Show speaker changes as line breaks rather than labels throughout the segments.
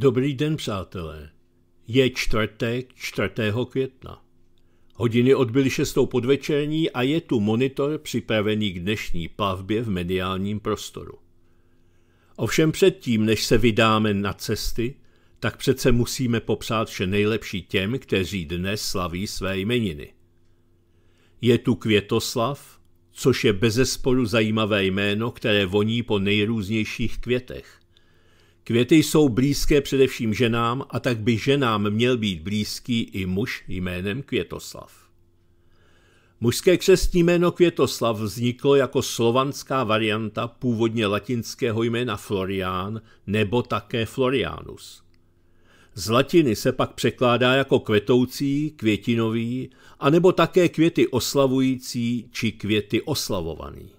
Dobrý den, přátelé. Je čtvrtek 4. května. Hodiny odbyly šestou podvečerní a je tu monitor připravený k dnešní plavbě v mediálním prostoru. Ovšem předtím, než se vydáme na cesty, tak přece musíme popřát vše nejlepší těm, kteří dnes slaví své jmeniny. Je tu Květoslav, což je bezesporu zajímavé jméno, které voní po nejrůznějších květech. Květy jsou blízké především ženám a tak by ženám měl být blízký i muž jménem Květoslav. Mužské křestní jméno Květoslav vzniklo jako slovanská varianta původně latinského jména Florián nebo také Florianus. Z latiny se pak překládá jako kvetoucí, květinový, anebo také květy oslavující či květy oslavovaný.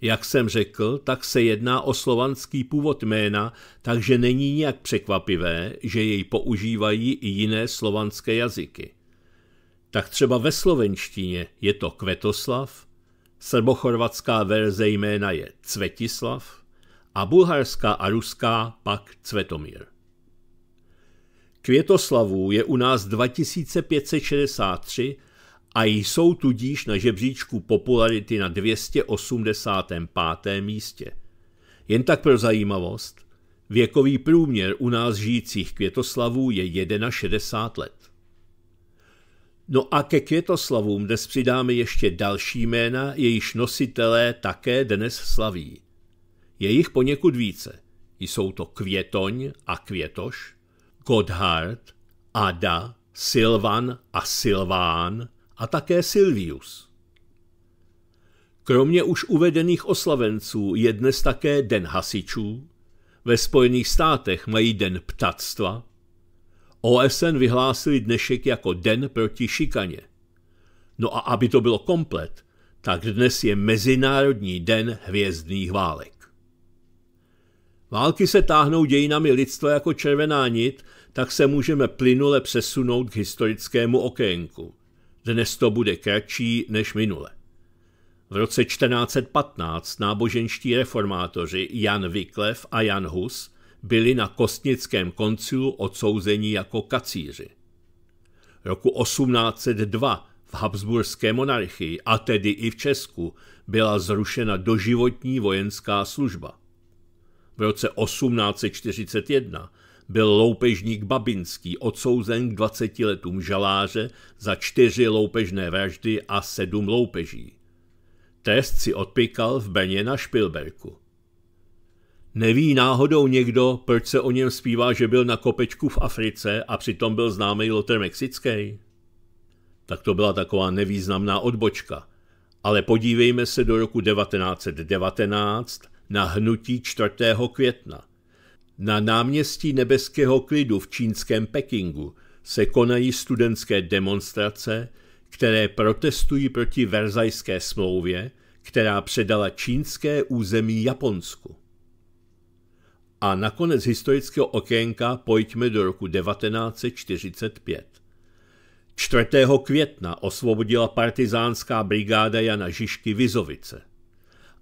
Jak jsem řekl, tak se jedná o slovanský původ jména, takže není nijak překvapivé, že jej používají i jiné slovanské jazyky. Tak třeba ve slovenštině je to Kvetoslav, srbochorvatská verze jména je Cvetislav a bulharská a ruská pak Cvetomír. Květoslavů je u nás 2563 a jsou tudíž na žebříčku popularity na 285. místě. Jen tak pro zajímavost, věkový průměr u nás žijících květoslavů je 61 let. No a ke květoslavům dnes přidáme ještě další jména, jejíž nositelé také dnes slaví. Je jich poněkud více. Jsou to Květoň a Květoš, Godhard, Ada, Silvan a Silván – a také Silvius. Kromě už uvedených oslavenců je dnes také Den hasičů, ve Spojených státech mají Den ptactva, OSN vyhlásili dnešek jako Den proti šikaně. No a aby to bylo komplet, tak dnes je Mezinárodní den hvězdných válek. Války se táhnou dějinami lidstva jako červená nit, tak se můžeme plynule přesunout k historickému okénku. Dnes to bude kratší než minule. V roce 1415 náboženští reformátoři Jan Wyclef a Jan Hus byli na Kostnickém koncilu odsouzeni jako kacíři. Roku 1802 v Habsburské monarchii, a tedy i v Česku, byla zrušena doživotní vojenská služba. V roce 1841 byl loupežník Babinský odsouzen k 20 letům žaláře za čtyři loupežné vraždy a sedm loupeží. Trest si odpikal v Brně na Špilberku. Neví náhodou někdo, proč se o něm zpívá, že byl na kopečku v Africe a přitom byl známý lotr mexický? Tak to byla taková nevýznamná odbočka. Ale podívejme se do roku 1919 na hnutí 4. května. Na náměstí nebeského klidu v čínském Pekingu se konají studentské demonstrace, které protestují proti Verzajské smlouvě, která předala čínské území Japonsku. A nakonec historického okénka pojďme do roku 1945. 4. května osvobodila partizánská brigáda Jana Žižky Vizovice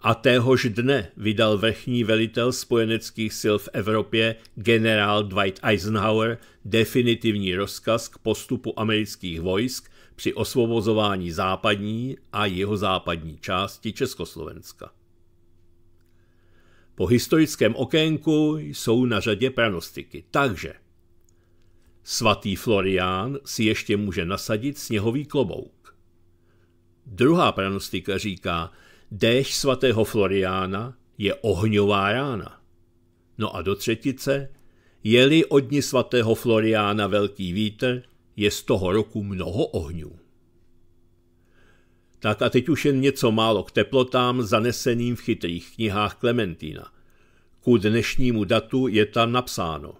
a téhož dne vydal vrchní velitel spojeneckých sil v Evropě generál Dwight Eisenhower definitivní rozkaz k postupu amerických vojsk při osvobozování západní a jeho západní části Československa. Po historickém okénku jsou na řadě pranostiky, takže svatý Florián si ještě může nasadit sněhový klobouk. Druhá pranostika říká, Déšť svatého Floriána je ohňová rána. No a do třetice, je-li od dní svatého Floriána velký vítr, je z toho roku mnoho ohňů. Tak a teď už jen něco málo k teplotám zaneseným v chytrých knihách Klementína. Ku dnešnímu datu je tam napsáno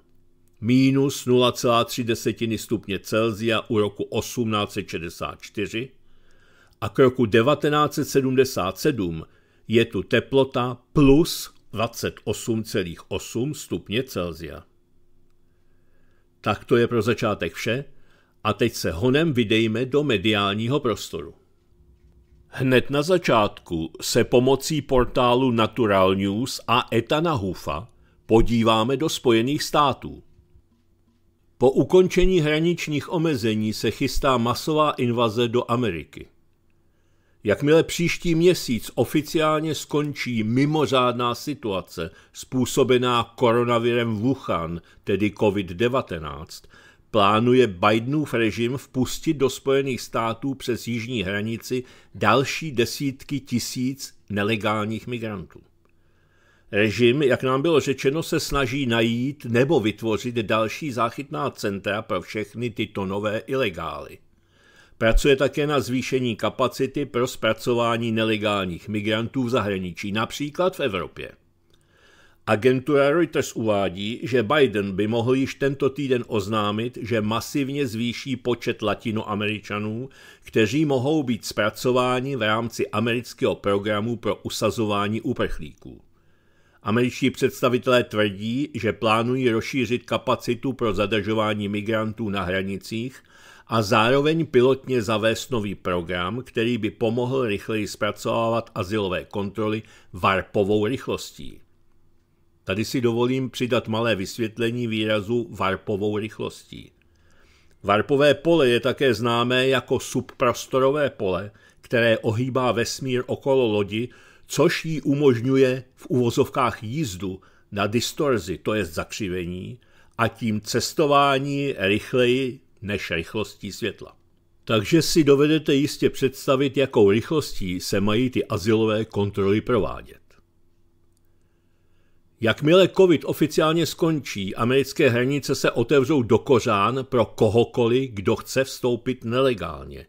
minus 0,3 stupně Celzia u roku 1864, a k roku 1977 je tu teplota plus 28,8 stupně Celsia. Tak to je pro začátek vše a teď se honem vydejme do mediálního prostoru. Hned na začátku se pomocí portálu Natural News a Etana Hufa podíváme do Spojených států. Po ukončení hraničních omezení se chystá masová invaze do Ameriky. Jakmile příští měsíc oficiálně skončí mimořádná situace způsobená koronavirem Wuhan, tedy COVID-19, plánuje Bidenův režim vpustit do Spojených států přes jižní hranici další desítky tisíc nelegálních migrantů. Režim, jak nám bylo řečeno, se snaží najít nebo vytvořit další záchytná centra pro všechny tyto nové ilegály. Pracuje také na zvýšení kapacity pro zpracování nelegálních migrantů v zahraničí, například v Evropě. Agentura Reuters uvádí, že Biden by mohl již tento týden oznámit, že masivně zvýší počet latinoameričanů, kteří mohou být zpracováni v rámci amerického programu pro usazování uprchlíků. Američtí představitelé tvrdí, že plánují rozšířit kapacitu pro zadržování migrantů na hranicích a zároveň pilotně zavést nový program, který by pomohl rychleji zpracovávat asilové kontroly varpovou rychlostí. Tady si dovolím přidat malé vysvětlení výrazu varpovou rychlostí. Varpové pole je také známé jako subprostorové pole, které ohýbá vesmír okolo lodi, což jí umožňuje v uvozovkách jízdu na distorzi, to je zakřivení, a tím cestování rychleji než rychlostí světla. Takže si dovedete jistě představit, jakou rychlostí se mají ty asilové kontroly provádět. Jakmile COVID oficiálně skončí, americké hranice se otevřou do kořán pro kohokoliv, kdo chce vstoupit nelegálně.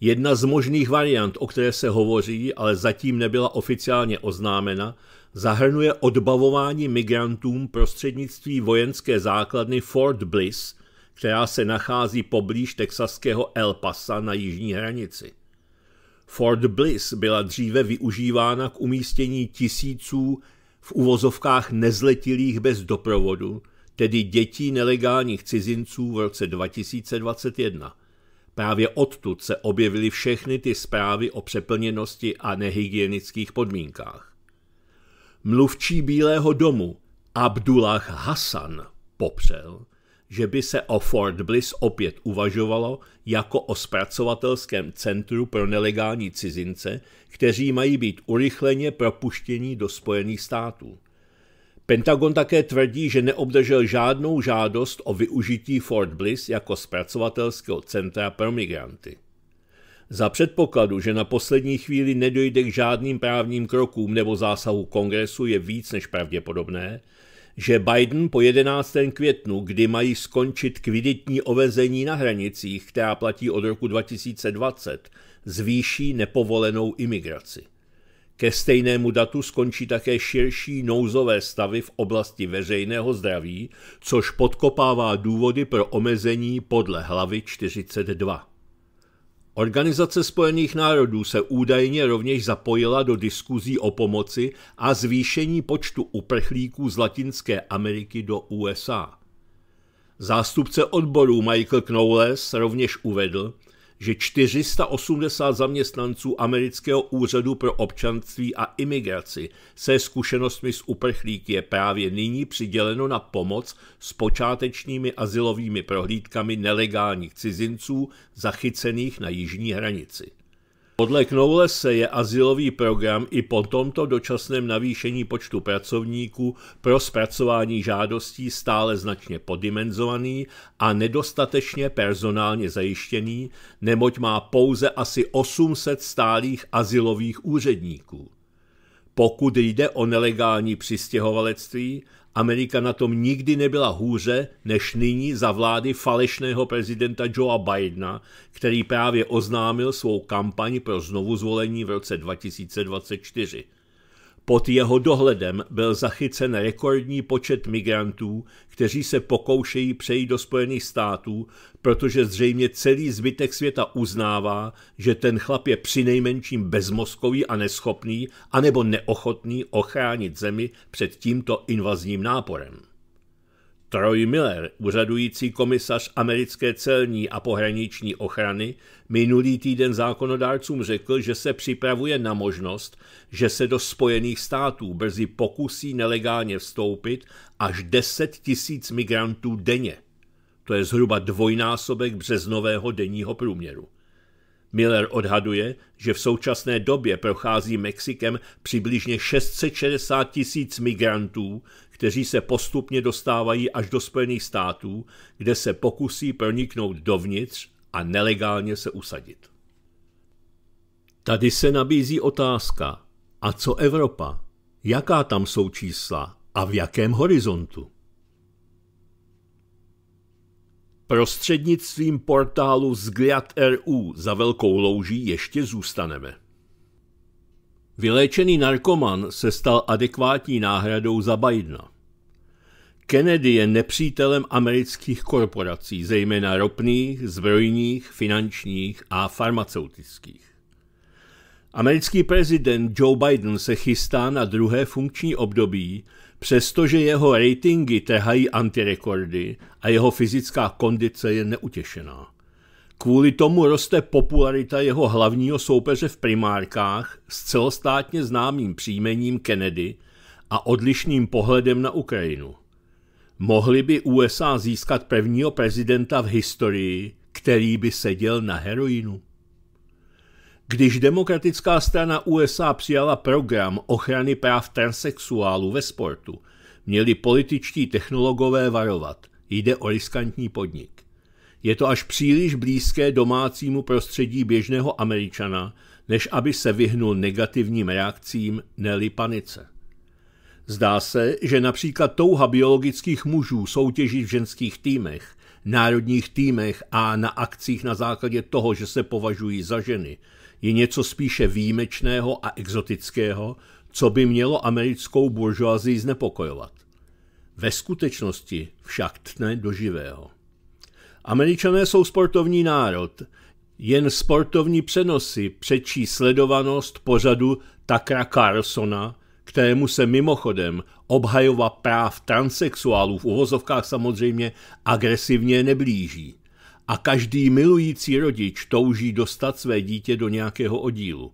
Jedna z možných variant, o které se hovoří, ale zatím nebyla oficiálně oznámena, zahrnuje odbavování migrantům prostřednictví vojenské základny Fort Bliss, která se nachází poblíž texaského El Pasa na jižní hranici. Fort Bliss byla dříve využívána k umístění tisíců v uvozovkách nezletilých bez doprovodu, tedy dětí nelegálních cizinců v roce 2021. Právě odtud se objevily všechny ty zprávy o přeplněnosti a nehygienických podmínkách. Mluvčí Bílého domu Abdullah Hassan popřel, že by se o Fort Bliss opět uvažovalo jako o zpracovatelském centru pro nelegální cizince, kteří mají být urychleně propuštěni do Spojených států. Pentagon také tvrdí, že neobdržel žádnou žádost o využití Fort Bliss jako zpracovatelského centra pro migranty. Za předpokladu, že na poslední chvíli nedojde k žádným právním krokům nebo zásahu kongresu je víc než pravděpodobné, že Biden po 11. květnu, kdy mají skončit kviditní ovezení na hranicích, která platí od roku 2020, zvýší nepovolenou imigraci. Ke stejnému datu skončí také širší nouzové stavy v oblasti veřejného zdraví, což podkopává důvody pro omezení podle hlavy 42. Organizace spojených národů se údajně rovněž zapojila do diskuzí o pomoci a zvýšení počtu uprchlíků z Latinské Ameriky do USA. Zástupce odborů Michael Knowles rovněž uvedl, že 480 zaměstnanců amerického úřadu pro občanství a imigraci se zkušenostmi s uprchlíky je právě nyní přiděleno na pomoc s počátečními asilovými prohlídkami nelegálních cizinců zachycených na jižní hranici. Podle Knowlese je asilový program i po tomto dočasném navýšení počtu pracovníků pro zpracování žádostí stále značně podimenzovaný a nedostatečně personálně zajištěný, neboť má pouze asi 800 stálých asilových úředníků. Pokud jde o nelegální přistěhovalectví, Amerika na tom nikdy nebyla hůře než nyní za vlády falešného prezidenta Joea Bidena, který právě oznámil svou kampaň pro znovu zvolení v roce 2024. Pod jeho dohledem byl zachycen rekordní počet migrantů, kteří se pokoušejí přejít do Spojených států, protože zřejmě celý zbytek světa uznává, že ten chlap je přinejmenším bezmozkový a neschopný, anebo neochotný ochránit zemi před tímto invazním náporem. Troy Miller, úřadující komisař americké celní a pohraniční ochrany, minulý týden zákonodárcům řekl, že se připravuje na možnost, že se do Spojených států brzy pokusí nelegálně vstoupit až 10 tisíc migrantů denně. To je zhruba dvojnásobek březnového denního průměru. Miller odhaduje, že v současné době prochází Mexikem přibližně 660 tisíc migrantů, kteří se postupně dostávají až do Spojených států, kde se pokusí proniknout dovnitř a nelegálně se usadit. Tady se nabízí otázka, a co Evropa? Jaká tam jsou čísla a v jakém horizontu? Prostřednictvím portálu Zgliat.ru za velkou louží ještě zůstaneme. Vyléčený narkoman se stal adekvátní náhradou za Bidena. Kennedy je nepřítelem amerických korporací, zejména ropných, zbrojních, finančních a farmaceutických. Americký prezident Joe Biden se chystá na druhé funkční období, přestože jeho ratingy trhají antirekordy a jeho fyzická kondice je neutěšená. Kvůli tomu roste popularita jeho hlavního soupeře v primárkách s celostátně známým příjmením Kennedy a odlišným pohledem na Ukrajinu. Mohli by USA získat prvního prezidenta v historii, který by seděl na heroinu? Když demokratická strana USA přijala program ochrany práv transexuálů ve sportu, měli političtí technologové varovat. Jde o riskantní podnik. Je to až příliš blízké domácímu prostředí běžného Američana, než aby se vyhnul negativním reakcím, neli panice. Zdá se, že například touha biologických mužů soutěžit v ženských týmech, národních týmech a na akcích na základě toho, že se považují za ženy, je něco spíše výjimečného a exotického, co by mělo americkou buržoazii znepokojovat. Ve skutečnosti však tne do živého. Američané jsou sportovní národ, jen sportovní přenosy přečí sledovanost pořadu Takra Carlsona, kterému se mimochodem obhajova práv transexuálů v uvozovkách samozřejmě agresivně neblíží a každý milující rodič touží dostat své dítě do nějakého oddílu.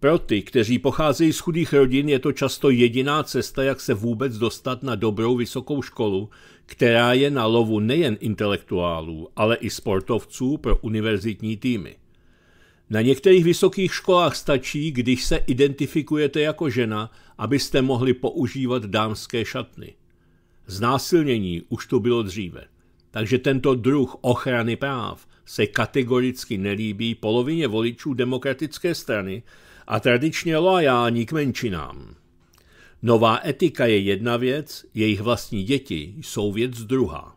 Pro ty, kteří pocházejí z chudých rodin, je to často jediná cesta, jak se vůbec dostat na dobrou vysokou školu, která je na lovu nejen intelektuálů, ale i sportovců pro univerzitní týmy. Na některých vysokých školách stačí, když se identifikujete jako žena, abyste mohli používat dámské šatny. Znásilnění už to bylo dříve. Takže tento druh ochrany práv se kategoricky nelíbí polovině voličů demokratické strany a tradičně loajální k menšinám. Nová etika je jedna věc, jejich vlastní děti jsou věc druhá.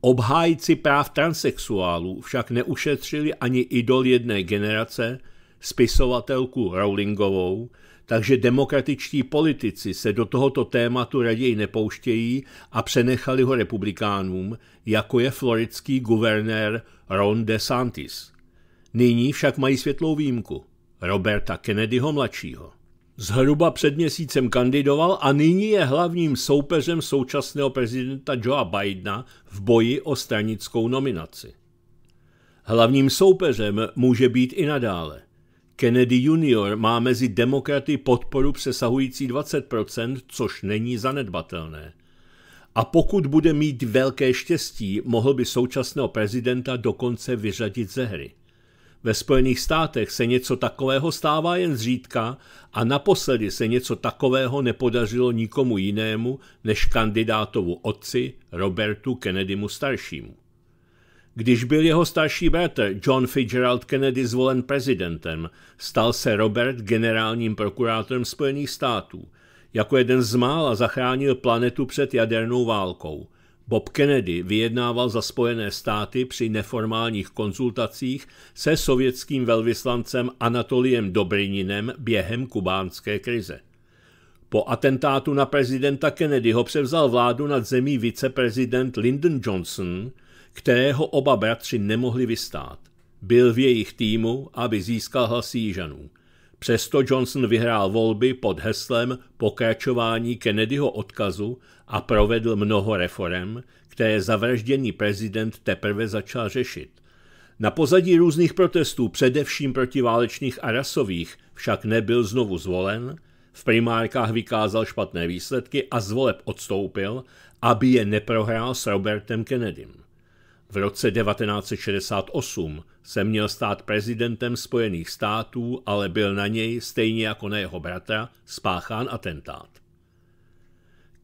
Obhájci práv transexuálů však neušetřili ani idol jedné generace, spisovatelku Rowlingovou, takže demokratičtí politici se do tohoto tématu raději nepouštějí a přenechali ho republikánům, jako je floridský guvernér Ron DeSantis. Nyní však mají světlou výjimku. Roberta Kennedyho mladšího. Zhruba před měsícem kandidoval a nyní je hlavním soupeřem současného prezidenta Joea Bidena v boji o stranickou nominaci. Hlavním soupeřem může být i nadále – Kennedy Jr. má mezi demokraty podporu přesahující 20%, což není zanedbatelné. A pokud bude mít velké štěstí, mohl by současného prezidenta dokonce vyřadit ze hry. Ve Spojených státech se něco takového stává jen zřídka a naposledy se něco takového nepodařilo nikomu jinému než kandidátovu otci Robertu Kennedymu staršímu. Když byl jeho starší bratr John Fitzgerald Kennedy zvolen prezidentem, stal se Robert generálním prokurátorem Spojených států. Jako jeden z mála zachránil planetu před jadernou válkou. Bob Kennedy vyjednával za Spojené státy při neformálních konzultacích se sovětským velvyslancem Anatoliem Dobrininem během kubánské krize. Po atentátu na prezidenta Kennedyho převzal vládu nad zemí viceprezident Lyndon Johnson – kterého oba bratři nemohli vystát. Byl v jejich týmu, aby získal hlasy Jižanů. Přesto Johnson vyhrál volby pod heslem pokračování Kennedyho odkazu a provedl mnoho reform, které zavražděný prezident teprve začal řešit. Na pozadí různých protestů, především protiválečných a rasových, však nebyl znovu zvolen, v primárkách vykázal špatné výsledky a z voleb odstoupil, aby je neprohrál s Robertem Kennedym. V roce 1968 se měl stát prezidentem Spojených států, ale byl na něj, stejně jako na jeho bratra, spáchán atentát.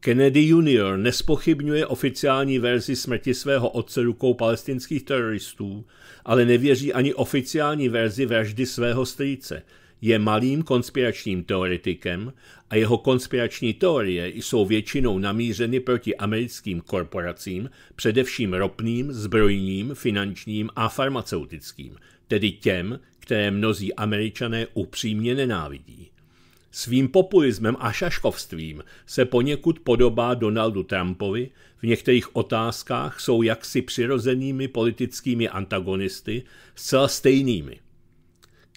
Kennedy Jr. nespochybňuje oficiální verzi smrti svého otce rukou palestinských teroristů, ale nevěří ani oficiální verzi vraždy svého strýce. Je malým konspiračním teoretikem a jeho konspirační teorie jsou většinou namířeny proti americkým korporacím, především ropným, zbrojním, finančním a farmaceutickým, tedy těm, které mnozí američané upřímně nenávidí. Svým populismem a šaškovstvím se poněkud podobá Donaldu Trumpovi, v některých otázkách jsou jaksi přirozenými politickými antagonisty, zcela stejnými.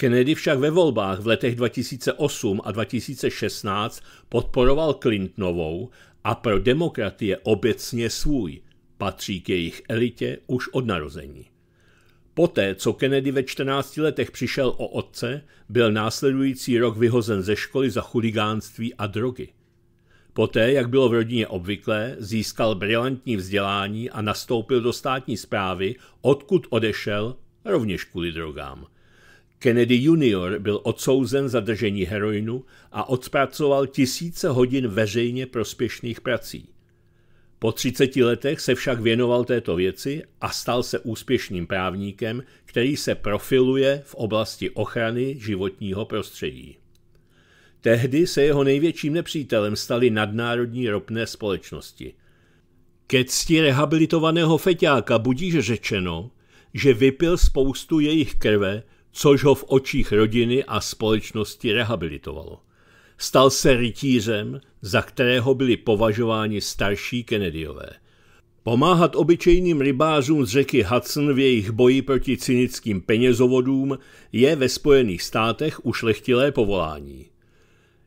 Kennedy však ve volbách v letech 2008 a 2016 podporoval Clintonovou a pro demokratie obecně svůj, patří k jejich elitě už od narození. Poté, co Kennedy ve 14 letech přišel o otce, byl následující rok vyhozen ze školy za chuligánství a drogy. Poté, jak bylo v rodině obvyklé, získal brilantní vzdělání a nastoupil do státní zprávy, odkud odešel rovněž kvůli drogám. Kennedy junior byl odsouzen za držení heroinu a odpracoval tisíce hodin veřejně prospěšných prací. Po 30 letech se však věnoval této věci a stal se úspěšným právníkem, který se profiluje v oblasti ochrany životního prostředí. Tehdy se jeho největším nepřítelem staly nadnárodní ropné společnosti. Ke cti rehabilitovaného feťáka budíž řečeno, že vypil spoustu jejich krve, což ho v očích rodiny a společnosti rehabilitovalo. Stal se rytířem, za kterého byli považováni starší Kennedyové. Pomáhat obyčejným rybářům z řeky Hudson v jejich boji proti cynickým penězovodům je ve Spojených státech ušlechtilé povolání.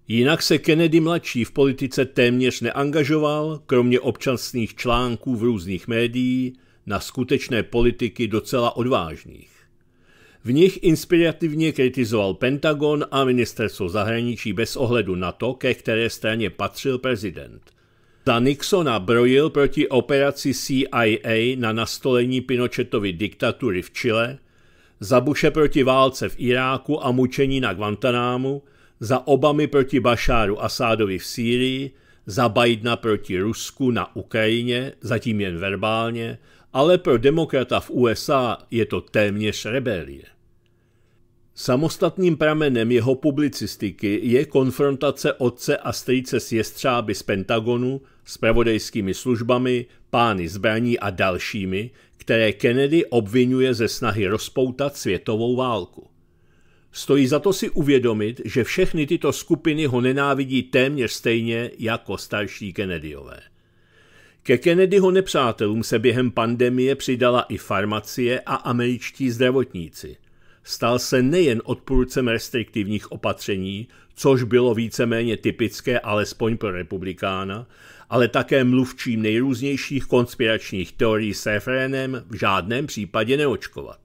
Jinak se Kennedy mladší v politice téměř neangažoval, kromě občasných článků v různých médií, na skutečné politiky docela odvážných. V nich inspirativně kritizoval Pentagon a ministerstvo zahraničí bez ohledu na to, ke které straně patřil prezident. Za Nixona brojil proti operaci CIA na nastolení Pinochetovy diktatury v Chile, za Bushe proti válce v Iráku a mučení na Guantanámu, za Obamy proti Bašáru Asádovi v Sýrii, za Bidena proti Rusku na Ukrajině, zatím jen verbálně, ale pro demokrata v USA je to téměř rebelie. Samostatným pramenem jeho publicistiky je konfrontace otce a strýce s jestřáby z Pentagonu, s pravodejskými službami, pány zbraní a dalšími, které Kennedy obvinuje ze snahy rozpoutat světovou válku. Stojí za to si uvědomit, že všechny tyto skupiny ho nenávidí téměř stejně jako starší Kennedyové. Ke Kennedyho nepřátelům se během pandemie přidala i farmacie a američtí zdravotníci – stal se nejen odpůrcem restriktivních opatření, což bylo víceméně typické alespoň pro republikána, ale také mluvčím nejrůznějších konspiračních teorií s refrénem v žádném případě neočkovat.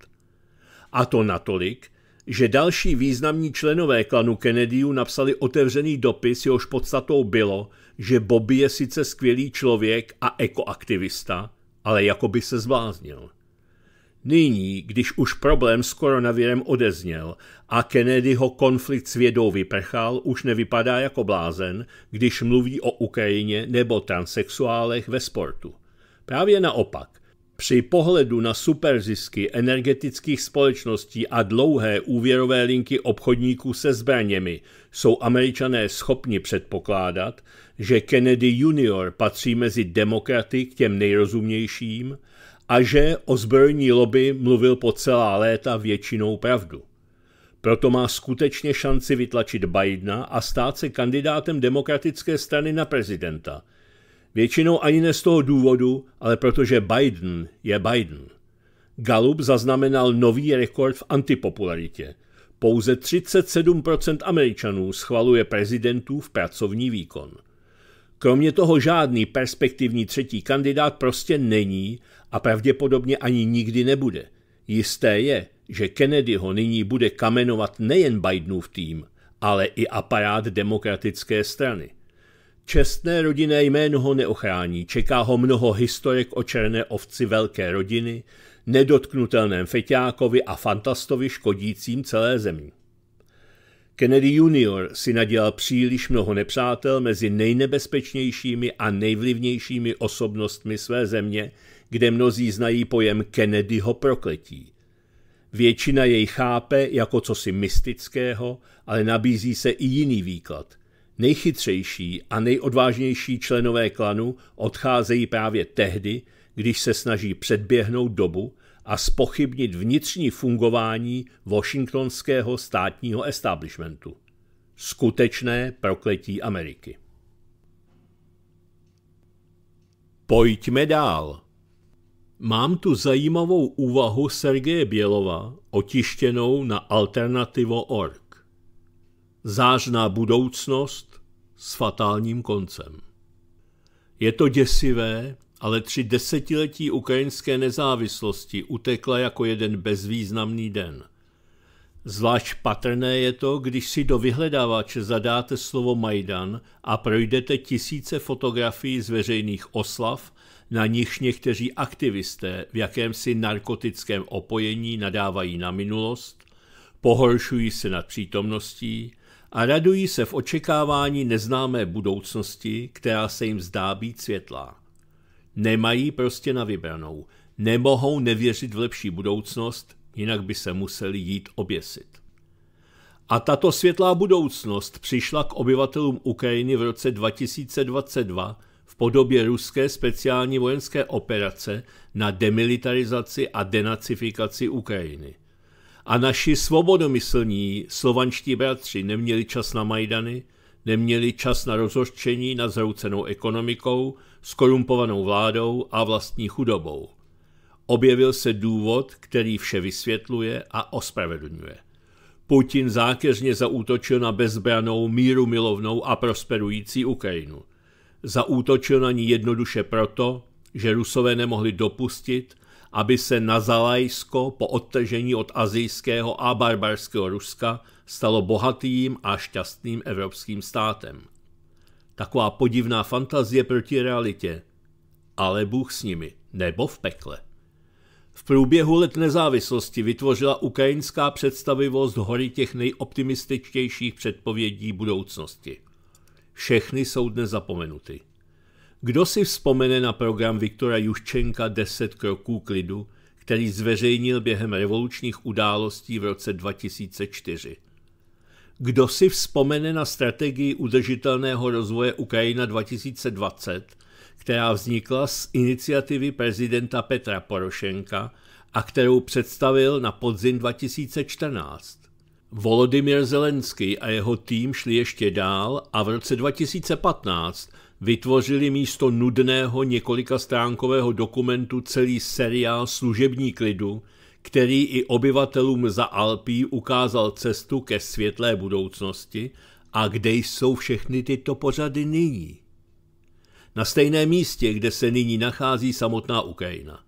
A to natolik, že další významní členové klanu Kennedyů napsali otevřený dopis, jehož podstatou bylo, že Bobby je sice skvělý člověk a ekoaktivista, ale jako by se zbláznil. Nyní, když už problém s koronavirem odezněl a Kennedyho konflikt s vědou vyprchal, už nevypadá jako blázen, když mluví o Ukrajině nebo transexuálech ve sportu. Právě naopak. Při pohledu na superzisky energetických společností a dlouhé úvěrové linky obchodníků se zbraněmi jsou američané schopni předpokládat, že Kennedy junior patří mezi demokraty k těm nejrozumnějším a že o zbrojní lobby mluvil po celá léta většinou pravdu. Proto má skutečně šanci vytlačit Bidena a stát se kandidátem demokratické strany na prezidenta. Většinou ani ne z toho důvodu, ale protože Biden je Biden. Gallup zaznamenal nový rekord v antipopularitě. Pouze 37% Američanů schvaluje prezidentů v pracovní výkon. Kromě toho žádný perspektivní třetí kandidát prostě není a pravděpodobně ani nikdy nebude. Jisté je, že Kennedy ho nyní bude kamenovat nejen Bidenův tým, ale i aparát demokratické strany. Čestné rodinné jméno ho neochrání, čeká ho mnoho historek o černé ovci velké rodiny, nedotknutelném feťákovi a fantastovi škodícím celé zemi. Kennedy junior si nadělal příliš mnoho nepřátel mezi nejnebezpečnějšími a nejvlivnějšími osobnostmi své země, kde mnozí znají pojem Kennedyho prokletí. Většina jej chápe jako cosi mystického, ale nabízí se i jiný výklad. Nejchytřejší a nejodvážnější členové klanu odcházejí právě tehdy, když se snaží předběhnout dobu a spochybnit vnitřní fungování washingtonského státního establishmentu. Skutečné prokletí Ameriky. Pojďme dál. Mám tu zajímavou úvahu Sergeje Bělova, otištěnou na alternativo.org. Zářná budoucnost s fatálním koncem. Je to děsivé, ale tři desetiletí ukrajinské nezávislosti utekla jako jeden bezvýznamný den. Zvlášť patrné je to, když si do vyhledávače zadáte slovo Majdan a projdete tisíce fotografií z veřejných oslav, na nichž někteří aktivisté v jakémsi narkotickém opojení nadávají na minulost, pohoršují se nad přítomností a radují se v očekávání neznámé budoucnosti, která se jim zdá být světlá. Nemají prostě na vybranou. Nemohou nevěřit v lepší budoucnost, jinak by se museli jít oběsit. A tato světlá budoucnost přišla k obyvatelům Ukrajiny v roce 2022 v podobě ruské speciální vojenské operace na demilitarizaci a denacifikaci Ukrajiny. A naši svobodomyslní slovanští bratři neměli čas na Majdany, neměli čas na rozhořčení nad zroucenou ekonomikou, skorumpovanou vládou a vlastní chudobou. Objevil se důvod, který vše vysvětluje a ospravedlňuje. Putin zákeřně zaútočil na bezbranou, míru milovnou a prosperující Ukrajinu. Zaútočil na ní jednoduše proto, že Rusové nemohli dopustit, aby se Nazalajsko po odtržení od azijského a barbarského Ruska stalo bohatým a šťastným evropským státem. Taková podivná fantazie proti realitě. Ale Bůh s nimi, nebo v pekle. V průběhu let nezávislosti vytvořila ukrajinská představivost hory těch nejoptimističtějších předpovědí budoucnosti. Všechny jsou dnes zapomenuty. Kdo si vzpomene na program Viktora Juščenka 10 kroků klidu, který zveřejnil během revolučních událostí v roce 2004? Kdo si vzpomene na strategii udržitelného rozvoje Ukrajina 2020, která vznikla z iniciativy prezidenta Petra Porošenka a kterou představil na podzim 2014? Volodymyr Zelenský a jeho tým šli ještě dál a v roce 2015 vytvořili místo nudného několika stránkového dokumentu celý seriál Služební klidu, který i obyvatelům za Alpí ukázal cestu ke světlé budoucnosti a kde jsou všechny tyto pořady nyní. Na stejném místě, kde se nyní nachází samotná Ukrajina.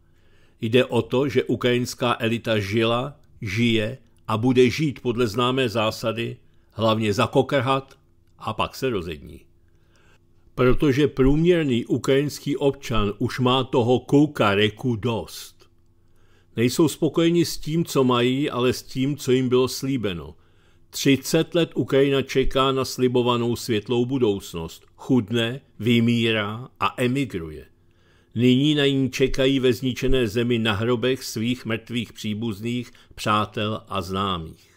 Jde o to, že ukrajinská elita žila, žije a bude žít podle známé zásady, hlavně zakokrhat a pak se rozední. Protože průměrný ukrajinský občan už má toho kouka reku dost. Nejsou spokojeni s tím, co mají, ale s tím, co jim bylo slíbeno. 30 let Ukrajina čeká na slibovanou světlou budoucnost. Chudne, vymírá a emigruje. Nyní na ní čekají ve zničené zemi na hrobech svých mrtvých příbuzných, přátel a známých.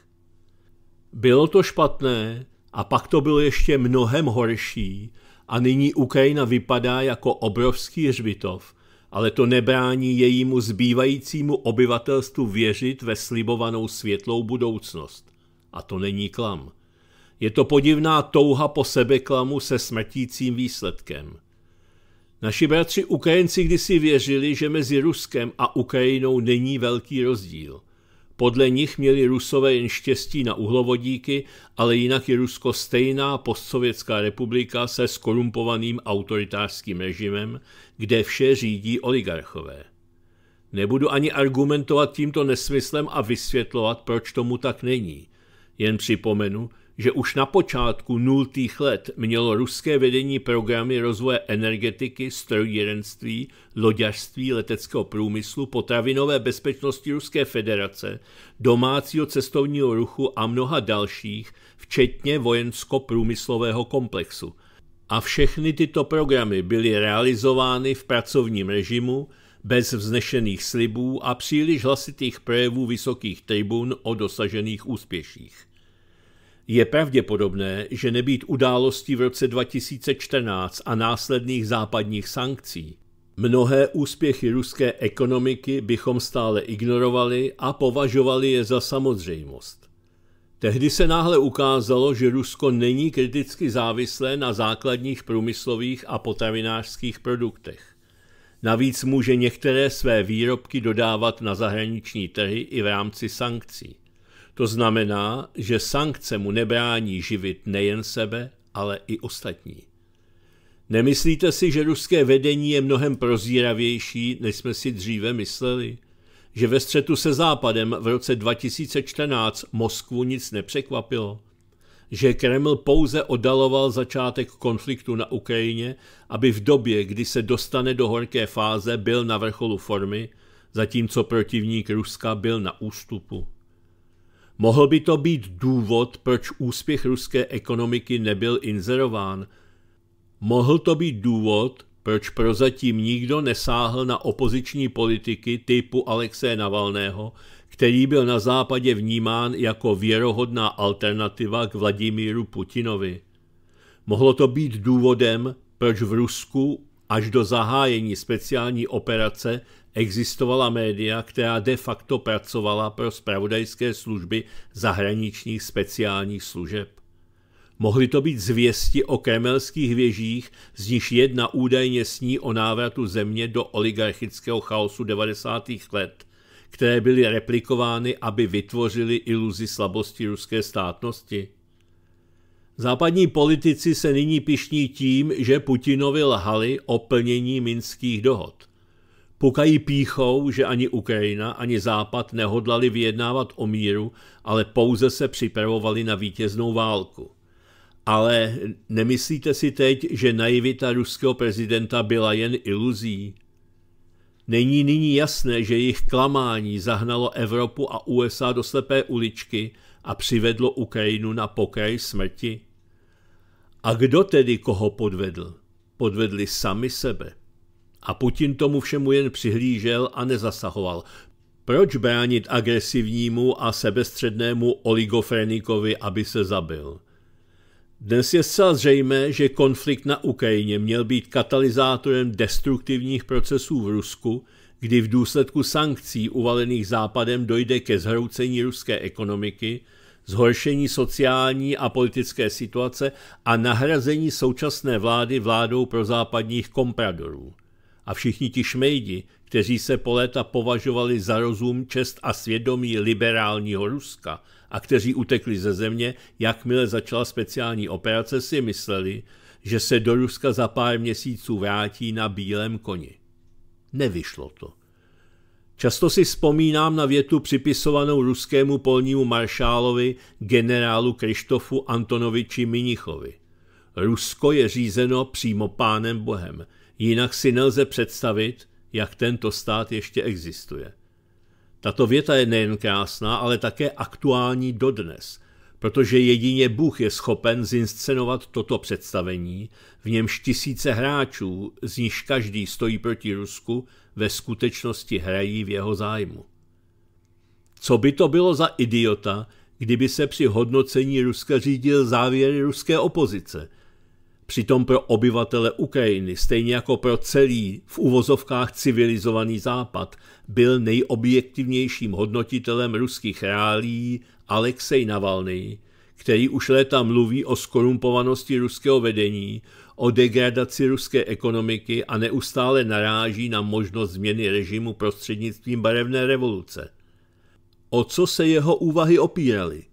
Bylo to špatné a pak to bylo ještě mnohem horší a nyní Ukrajina vypadá jako obrovský hřbitov, ale to nebrání jejímu zbývajícímu obyvatelstvu věřit ve slibovanou světlou budoucnost. A to není klam. Je to podivná touha po sebeklamu se smrtícím výsledkem. Naši bratři Ukrajinci kdysi věřili, že mezi Ruskem a Ukrajinou není velký rozdíl. Podle nich měli Rusové jen štěstí na uhlovodíky, ale jinak je Rusko stejná postsovětská republika se skorumpovaným autoritářským režimem, kde vše řídí oligarchové. Nebudu ani argumentovat tímto nesmyslem a vysvětlovat, proč tomu tak není. Jen připomenu, že už na počátku nultých let mělo ruské vedení programy rozvoje energetiky, strojírenství, loďařství, leteckého průmyslu, potravinové bezpečnosti Ruské federace, domácího cestovního ruchu a mnoha dalších, včetně vojensko-průmyslového komplexu. A všechny tyto programy byly realizovány v pracovním režimu, bez vznešených slibů a příliš hlasitých projevů vysokých tribun o dosažených úspěších. Je pravděpodobné, že nebýt událostí v roce 2014 a následných západních sankcí, mnohé úspěchy ruské ekonomiky bychom stále ignorovali a považovali je za samozřejmost. Tehdy se náhle ukázalo, že Rusko není kriticky závislé na základních průmyslových a potravinářských produktech. Navíc může některé své výrobky dodávat na zahraniční trhy i v rámci sankcí. To znamená, že sankce mu nebrání živit nejen sebe, ale i ostatní. Nemyslíte si, že ruské vedení je mnohem prozíravější, než jsme si dříve mysleli? Že ve střetu se Západem v roce 2014 Moskvu nic nepřekvapilo? Že Kreml pouze oddaloval začátek konfliktu na Ukrajině, aby v době, kdy se dostane do horké fáze, byl na vrcholu formy, zatímco protivník Ruska byl na ústupu? Mohl by to být důvod, proč úspěch ruské ekonomiky nebyl inzerován? Mohl to být důvod, proč prozatím nikdo nesáhl na opoziční politiky typu Alexeje Navalného, který byl na západě vnímán jako věrohodná alternativa k Vladimíru Putinovi. Mohlo to být důvodem, proč v Rusku až do zahájení speciální operace existovala média, která de facto pracovala pro spravodajské služby zahraničních speciálních služeb. Mohly to být zvěsti o kremelských věžích, z níž jedna údajně sní o návratu země do oligarchického chaosu 90. let, které byly replikovány, aby vytvořili iluzi slabosti ruské státnosti. Západní politici se nyní pišní tím, že Putinovi lhali o plnění minských dohod – Pukají píchou, že ani Ukrajina, ani Západ nehodlali vyjednávat o míru, ale pouze se připravovali na vítěznou válku. Ale nemyslíte si teď, že naivita ruského prezidenta byla jen iluzí? Není nyní jasné, že jejich klamání zahnalo Evropu a USA do slepé uličky a přivedlo Ukrajinu na pokraj smrti? A kdo tedy koho podvedl? Podvedli sami sebe. A Putin tomu všemu jen přihlížel a nezasahoval. Proč bránit agresivnímu a sebestřednému oligofrenikovi, aby se zabil? Dnes je zcela zřejmé, že konflikt na Ukrajině měl být katalyzátorem destruktivních procesů v Rusku, kdy v důsledku sankcí uvalených Západem dojde ke zhroucení ruské ekonomiky, zhoršení sociální a politické situace a nahrazení současné vlády vládou pro západních kompradorů a všichni ti šmejdi, kteří se po léta považovali za rozum, čest a svědomí liberálního Ruska a kteří utekli ze země, jakmile začala speciální operace, si mysleli, že se do Ruska za pár měsíců vrátí na bílém koni. Nevyšlo to. Často si vzpomínám na větu připisovanou ruskému polnímu maršálovi generálu Krištofu Antonoviči Minichovi. Rusko je řízeno přímo pánem Bohem – Jinak si nelze představit, jak tento stát ještě existuje. Tato věta je nejen krásná, ale také aktuální dodnes, protože jedině Bůh je schopen zinscenovat toto představení, v němž tisíce hráčů, z níž každý stojí proti Rusku, ve skutečnosti hrají v jeho zájmu. Co by to bylo za idiota, kdyby se při hodnocení Ruska řídil závěry ruské opozice – Přitom pro obyvatele Ukrajiny, stejně jako pro celý v uvozovkách civilizovaný západ, byl nejobjektivnějším hodnotitelem ruských reálí Alexej Navalny, který už léta mluví o skorumpovanosti ruského vedení, o degradaci ruské ekonomiky a neustále naráží na možnost změny režimu prostřednictvím barevné revoluce. O co se jeho úvahy opíraly?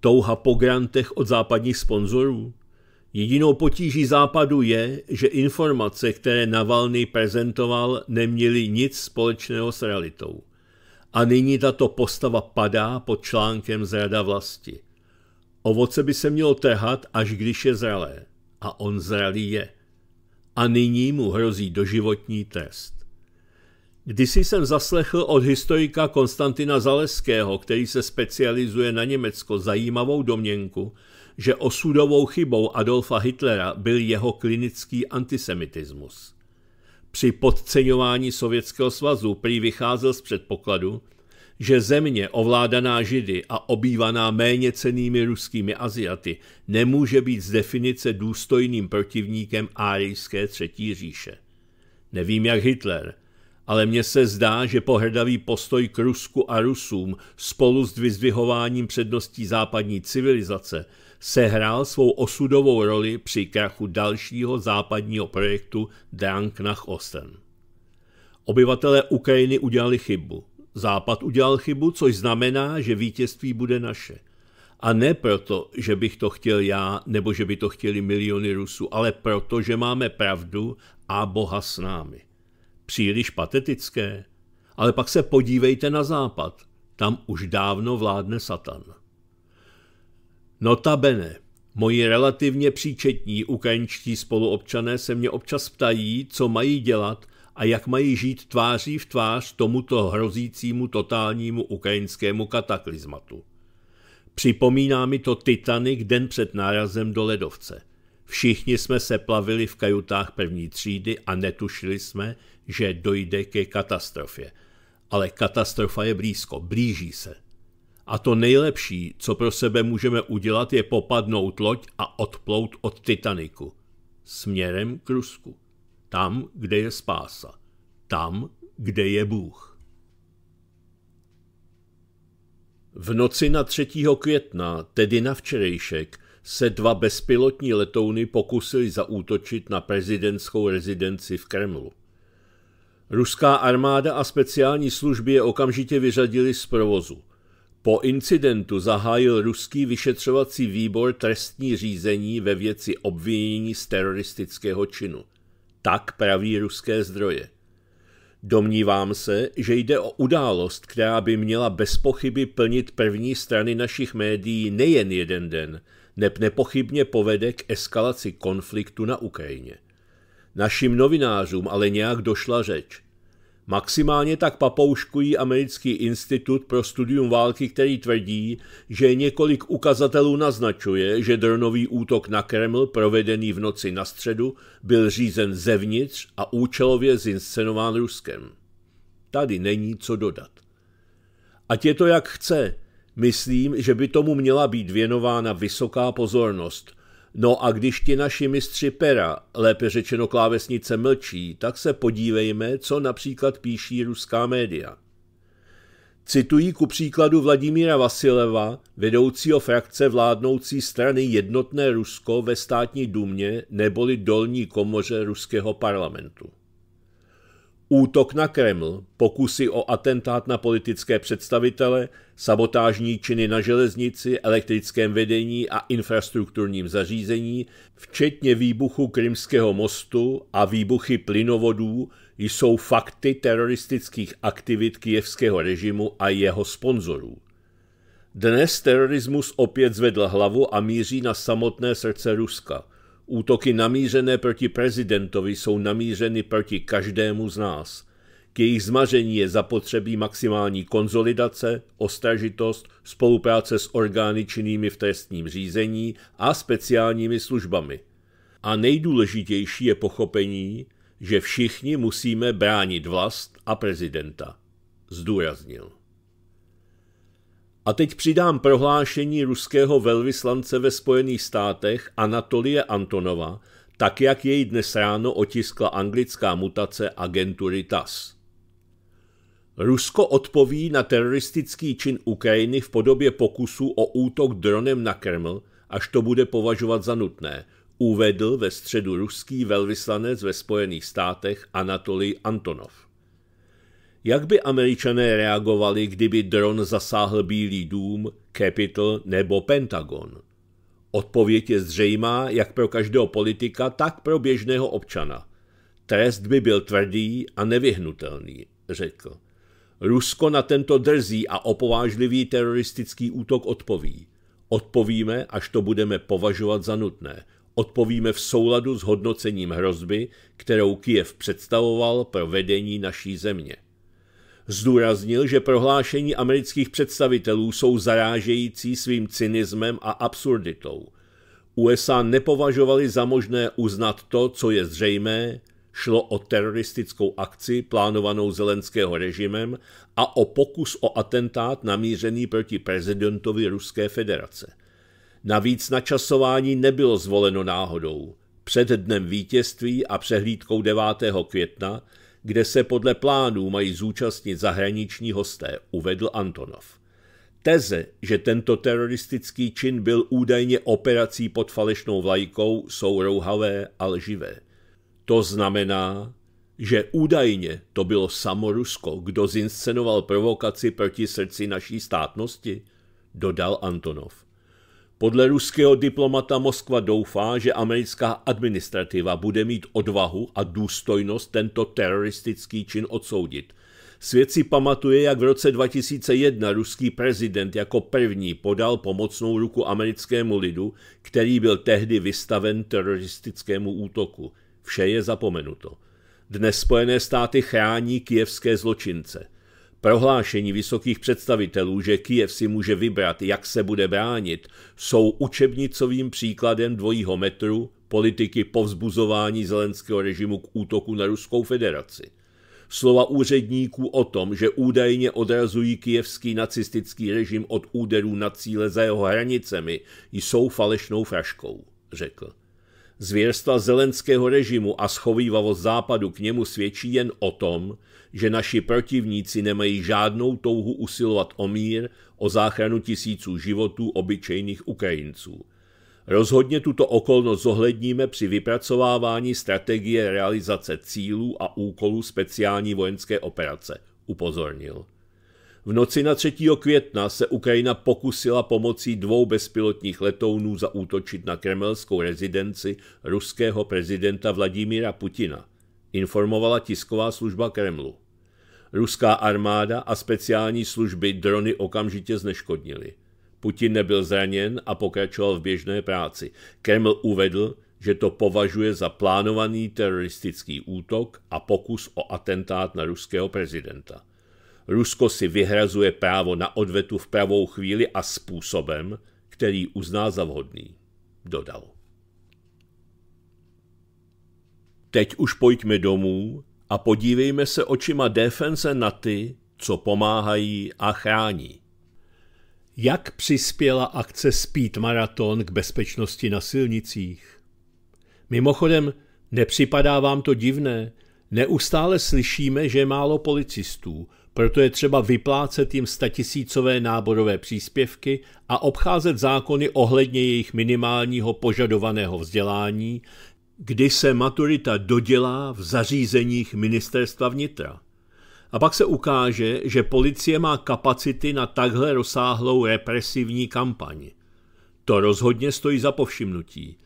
Touha po grantech od západních sponzorů? Jedinou potíží západu je, že informace, které Navalny prezentoval, neměly nic společného s realitou. A nyní tato postava padá pod článkem zrada vlasti. Ovoce by se mělo trhat, až když je zralé. A on zralý je. A nyní mu hrozí doživotní trest. Kdysi jsem zaslechl od historika Konstantina Zaleského, který se specializuje na Německo, zajímavou domněnku, že osudovou chybou Adolfa Hitlera byl jeho klinický antisemitismus. Při podceňování Sovětského svazu prý vycházel z předpokladu, že země ovládaná Židy a obývaná méně cenými ruskými Aziaty nemůže být z definice důstojným protivníkem árijské třetí říše. Nevím jak Hitler, ale mně se zdá, že pohrdavý postoj k Rusku a Rusům spolu s vyzdvihováním předností západní civilizace sehrál svou osudovou roli při krachu dalšího západního projektu Drang nach Osten. Obyvatelé Ukrajiny udělali chybu. Západ udělal chybu, což znamená, že vítězství bude naše. A ne proto, že bych to chtěl já, nebo že by to chtěli miliony Rusů, ale proto, že máme pravdu a Boha s námi. Příliš patetické. Ale pak se podívejte na západ. Tam už dávno vládne Satan. Notabene, moji relativně příčetní ukrajinští spoluobčané se mě občas ptají, co mají dělat a jak mají žít tváří v tvář tomuto hrozícímu totálnímu ukrajinskému kataklizmatu. Připomíná mi to Titanic den před nárazem do ledovce. Všichni jsme se plavili v kajutách první třídy a netušili jsme, že dojde ke katastrofě. Ale katastrofa je blízko, blíží se. A to nejlepší, co pro sebe můžeme udělat, je popadnout loď a odplout od Titaniku. Směrem k Rusku. Tam, kde je spása. Tam, kde je Bůh. V noci na 3. května, tedy na včerejšek, se dva bezpilotní letouny pokusili zaútočit na prezidentskou rezidenci v Kremlu. Ruská armáda a speciální služby je okamžitě vyřadili z provozu. Po incidentu zahájil ruský vyšetřovací výbor trestní řízení ve věci obvinění z teroristického činu. Tak praví ruské zdroje. Domnívám se, že jde o událost, která by měla bez pochyby plnit první strany našich médií nejen jeden den, neb nepochybně povede k eskalaci konfliktu na Ukrajině. Našim novinářům ale nějak došla řeč. Maximálně tak papouškují americký institut pro studium války, který tvrdí, že několik ukazatelů naznačuje, že dronový útok na Kreml provedený v noci na středu byl řízen zevnitř a účelově zinscenován Ruskem. Tady není co dodat. Ať je to jak chce, myslím, že by tomu měla být věnována vysoká pozornost – No a když ti naši mistři pera, lépe řečeno klávesnice, mlčí, tak se podívejme, co například píší ruská média. Citují ku příkladu Vladimíra Vasileva, vedoucího frakce vládnoucí strany Jednotné Rusko ve státní důmě neboli dolní komoře ruského parlamentu. Útok na Kreml, pokusy o atentát na politické představitele, sabotážní činy na železnici, elektrickém vedení a infrastrukturním zařízení, včetně výbuchu Krymského mostu a výbuchy plynovodů, jsou fakty teroristických aktivit kijevského režimu a jeho sponzorů. Dnes terorismus opět zvedl hlavu a míří na samotné srdce Ruska – Útoky namířené proti prezidentovi jsou namířeny proti každému z nás. K jejich zmaření je zapotřebí maximální konzolidace, ostražitost, spolupráce s orgány činnými v trestním řízení a speciálními službami. A nejdůležitější je pochopení, že všichni musíme bránit vlast a prezidenta. Zdůraznil. A teď přidám prohlášení ruského velvyslance ve Spojených státech Anatolie Antonova, tak jak jej dnes ráno otiskla anglická mutace agentury TAS. Rusko odpoví na teroristický čin Ukrajiny v podobě pokusu o útok dronem na Kreml, až to bude považovat za nutné, uvedl ve středu ruský velvyslanec ve Spojených státech Anatolij Antonov. Jak by američané reagovali, kdyby dron zasáhl Bílý dům, Capitol nebo Pentagon? Odpověď je zřejmá jak pro každého politika, tak pro běžného občana. Trest by byl tvrdý a nevyhnutelný, řekl. Rusko na tento drzý a opovážlivý teroristický útok odpoví. Odpovíme, až to budeme považovat za nutné. Odpovíme v souladu s hodnocením hrozby, kterou Kijev představoval pro vedení naší země. Zdůraznil, že prohlášení amerických představitelů jsou zarážející svým cynismem a absurditou. USA nepovažovali za možné uznat to, co je zřejmé, šlo o teroristickou akci plánovanou zelenského režimem a o pokus o atentát namířený proti prezidentovi Ruské federace. Navíc načasování nebylo zvoleno náhodou. Před dnem vítězství a přehlídkou 9. května kde se podle plánů mají zúčastnit zahraniční hosté, uvedl Antonov. Teze, že tento teroristický čin byl údajně operací pod falešnou vlajkou, jsou rouhavé a lživé. To znamená, že údajně to bylo samo Rusko, kdo zinscenoval provokaci proti srdci naší státnosti, dodal Antonov. Podle ruského diplomata Moskva doufá, že americká administrativa bude mít odvahu a důstojnost tento teroristický čin odsoudit. Svět si pamatuje, jak v roce 2001 ruský prezident jako první podal pomocnou ruku americkému lidu, který byl tehdy vystaven teroristickému útoku. Vše je zapomenuto. Dnes Spojené státy chrání kijevské zločince – Prohlášení vysokých představitelů, že Kijev si může vybrat, jak se bude bránit, jsou učebnicovým příkladem dvojího metru politiky povzbuzování zelenského režimu k útoku na Ruskou federaci. Slova úředníků o tom, že údajně odrazují kijevský nacistický režim od úderů na cíle za jeho hranicemi, jsou falešnou fraškou, řekl. Zvěrstva zelenského režimu a schovývavost západu k němu svědčí jen o tom, že naši protivníci nemají žádnou touhu usilovat o mír, o záchranu tisíců životů obyčejných Ukrajinců. Rozhodně tuto okolnost zohledníme při vypracovávání strategie realizace cílů a úkolů speciální vojenské operace, upozornil. V noci na 3. května se Ukrajina pokusila pomocí dvou bezpilotních letounů zaútočit na kremelskou rezidenci ruského prezidenta Vladimíra Putina, informovala tisková služba Kremlu. Ruská armáda a speciální služby drony okamžitě zneškodnily. Putin nebyl zraněn a pokračoval v běžné práci. Kreml uvedl, že to považuje za plánovaný teroristický útok a pokus o atentát na ruského prezidenta. Rusko si vyhrazuje právo na odvetu v pravou chvíli a způsobem, který uzná za vhodný, dodal. Teď už pojďme domů a podívejme se očima defense na ty, co pomáhají a chrání. Jak přispěla akce Speed Marathon k bezpečnosti na silnicích? Mimochodem, nepřipadá vám to divné? Neustále slyšíme, že je málo policistů, proto je třeba vyplácet jim statisícové náborové příspěvky a obcházet zákony ohledně jejich minimálního požadovaného vzdělání, kdy se maturita dodělá v zařízeních ministerstva vnitra. A pak se ukáže, že policie má kapacity na takhle rozsáhlou represivní kampaň. To rozhodně stojí za povšimnutí.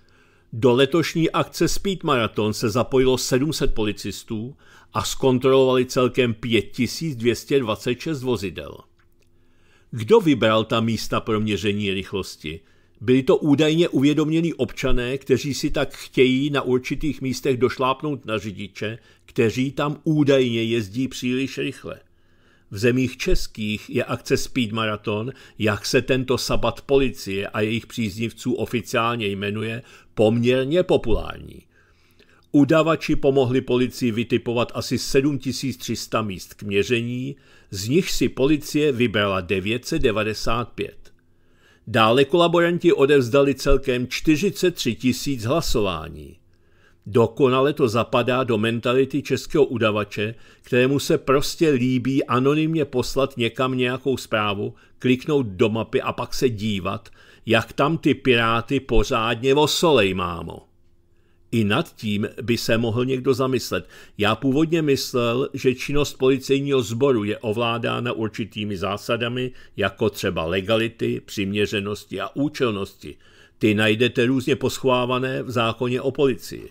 Do letošní akce Speed Marathon se zapojilo 700 policistů a zkontrolovali celkem 5226 vozidel. Kdo vybral ta místa pro měření rychlosti? Byli to údajně uvědomění občané, kteří si tak chtějí na určitých místech došlápnout na řidiče, kteří tam údajně jezdí příliš rychle. V zemích českých je akce Speed Marathon, jak se tento sabat policie a jejich příznivců oficiálně jmenuje, poměrně populární. Udavači pomohli policii vytipovat asi 7300 míst k měření, z nich si policie vybrala 995. Dále kolaboranti odevzdali celkem 43 tisíc hlasování. Dokonale to zapadá do mentality českého udavače, kterému se prostě líbí anonymně poslat někam nějakou zprávu, kliknout do mapy a pak se dívat, jak tam ty piráty pořádně vosolej, mámo. I nad tím by se mohl někdo zamyslet. Já původně myslel, že činnost policejního sboru je ovládána určitými zásadami, jako třeba legality, přiměřenosti a účelnosti. Ty najdete různě poschovávané v zákoně o policii.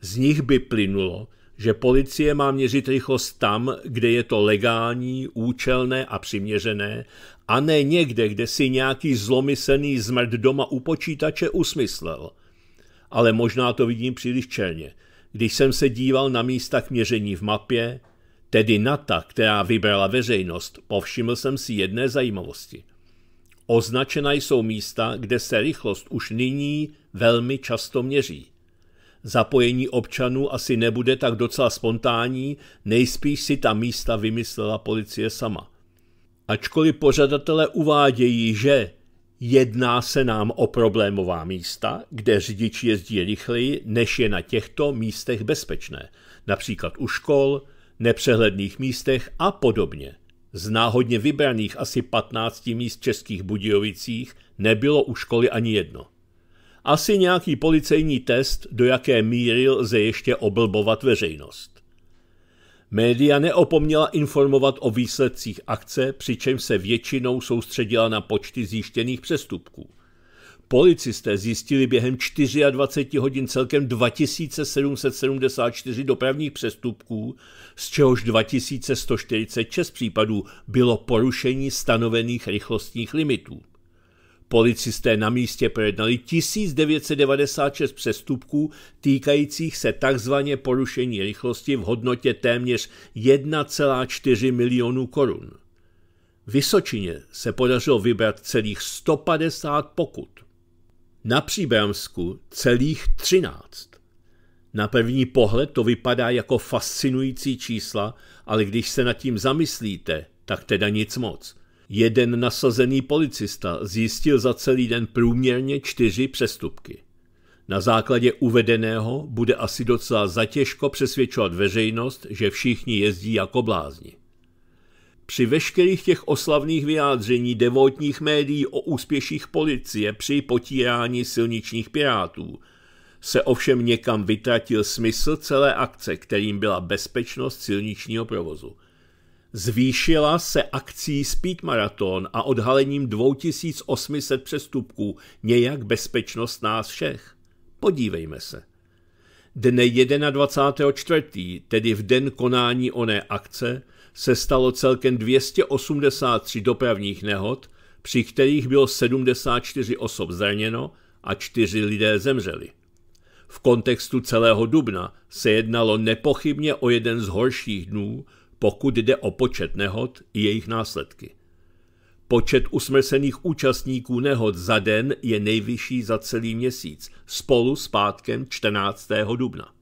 Z nich by plynulo, že policie má měřit rychlost tam, kde je to legální, účelné a přiměřené, a ne někde, kde si nějaký zlomyslný zmrt doma u počítače usmyslel. Ale možná to vidím příliš černě. Když jsem se díval na místa k měření v mapě, tedy na ta, která vybrala veřejnost, povšiml jsem si jedné zajímavosti. Označena jsou místa, kde se rychlost už nyní velmi často měří. Zapojení občanů asi nebude tak docela spontánní, nejspíš si ta místa vymyslela policie sama. Ačkoliv pořadatelé uvádějí, že jedná se nám o problémová místa, kde řidič jezdí rychleji, než je na těchto místech bezpečné, například u škol, nepřehledných místech a podobně. Z náhodně vybraných asi 15 míst českých Budějovicích nebylo u školy ani jedno. Asi nějaký policejní test, do jaké míry lze ještě oblbovat veřejnost. Média neopomněla informovat o výsledcích akce, přičemž se většinou soustředila na počty zjištěných přestupků. Policisté zjistili během 24 hodin celkem 2774 dopravních přestupků, z čehož 2146 případů bylo porušení stanovených rychlostních limitů. Policisté na místě projednali 1996 přestupků týkajících se takzvaně porušení rychlosti v hodnotě téměř 1,4 milionů korun. Vysočině se podařilo vybrat celých 150 pokut. Na Příbramsku celých 13. Na první pohled to vypadá jako fascinující čísla, ale když se nad tím zamyslíte, tak teda nic moc. Jeden nasazený policista zjistil za celý den průměrně čtyři přestupky. Na základě uvedeného bude asi docela zatěžko přesvědčovat veřejnost, že všichni jezdí jako blázni. Při veškerých těch oslavných vyjádření devotních médií o úspěších policie při potírání silničních pirátů se ovšem někam vytratil smysl celé akce, kterým byla bezpečnost silničního provozu – Zvýšila se akcí Speed Marathon a odhalením 2800 přestupků nějak bezpečnost nás všech. Podívejme se. Dne 21.4., tedy v den konání oné akce, se stalo celkem 283 dopravních nehod, při kterých bylo 74 osob zraněno a 4 lidé zemřeli. V kontextu celého dubna se jednalo nepochybně o jeden z horších dnů, pokud jde o počet nehod i jejich následky. Počet usmrcených účastníků nehod za den je nejvyšší za celý měsíc, spolu s pátkem 14. dubna.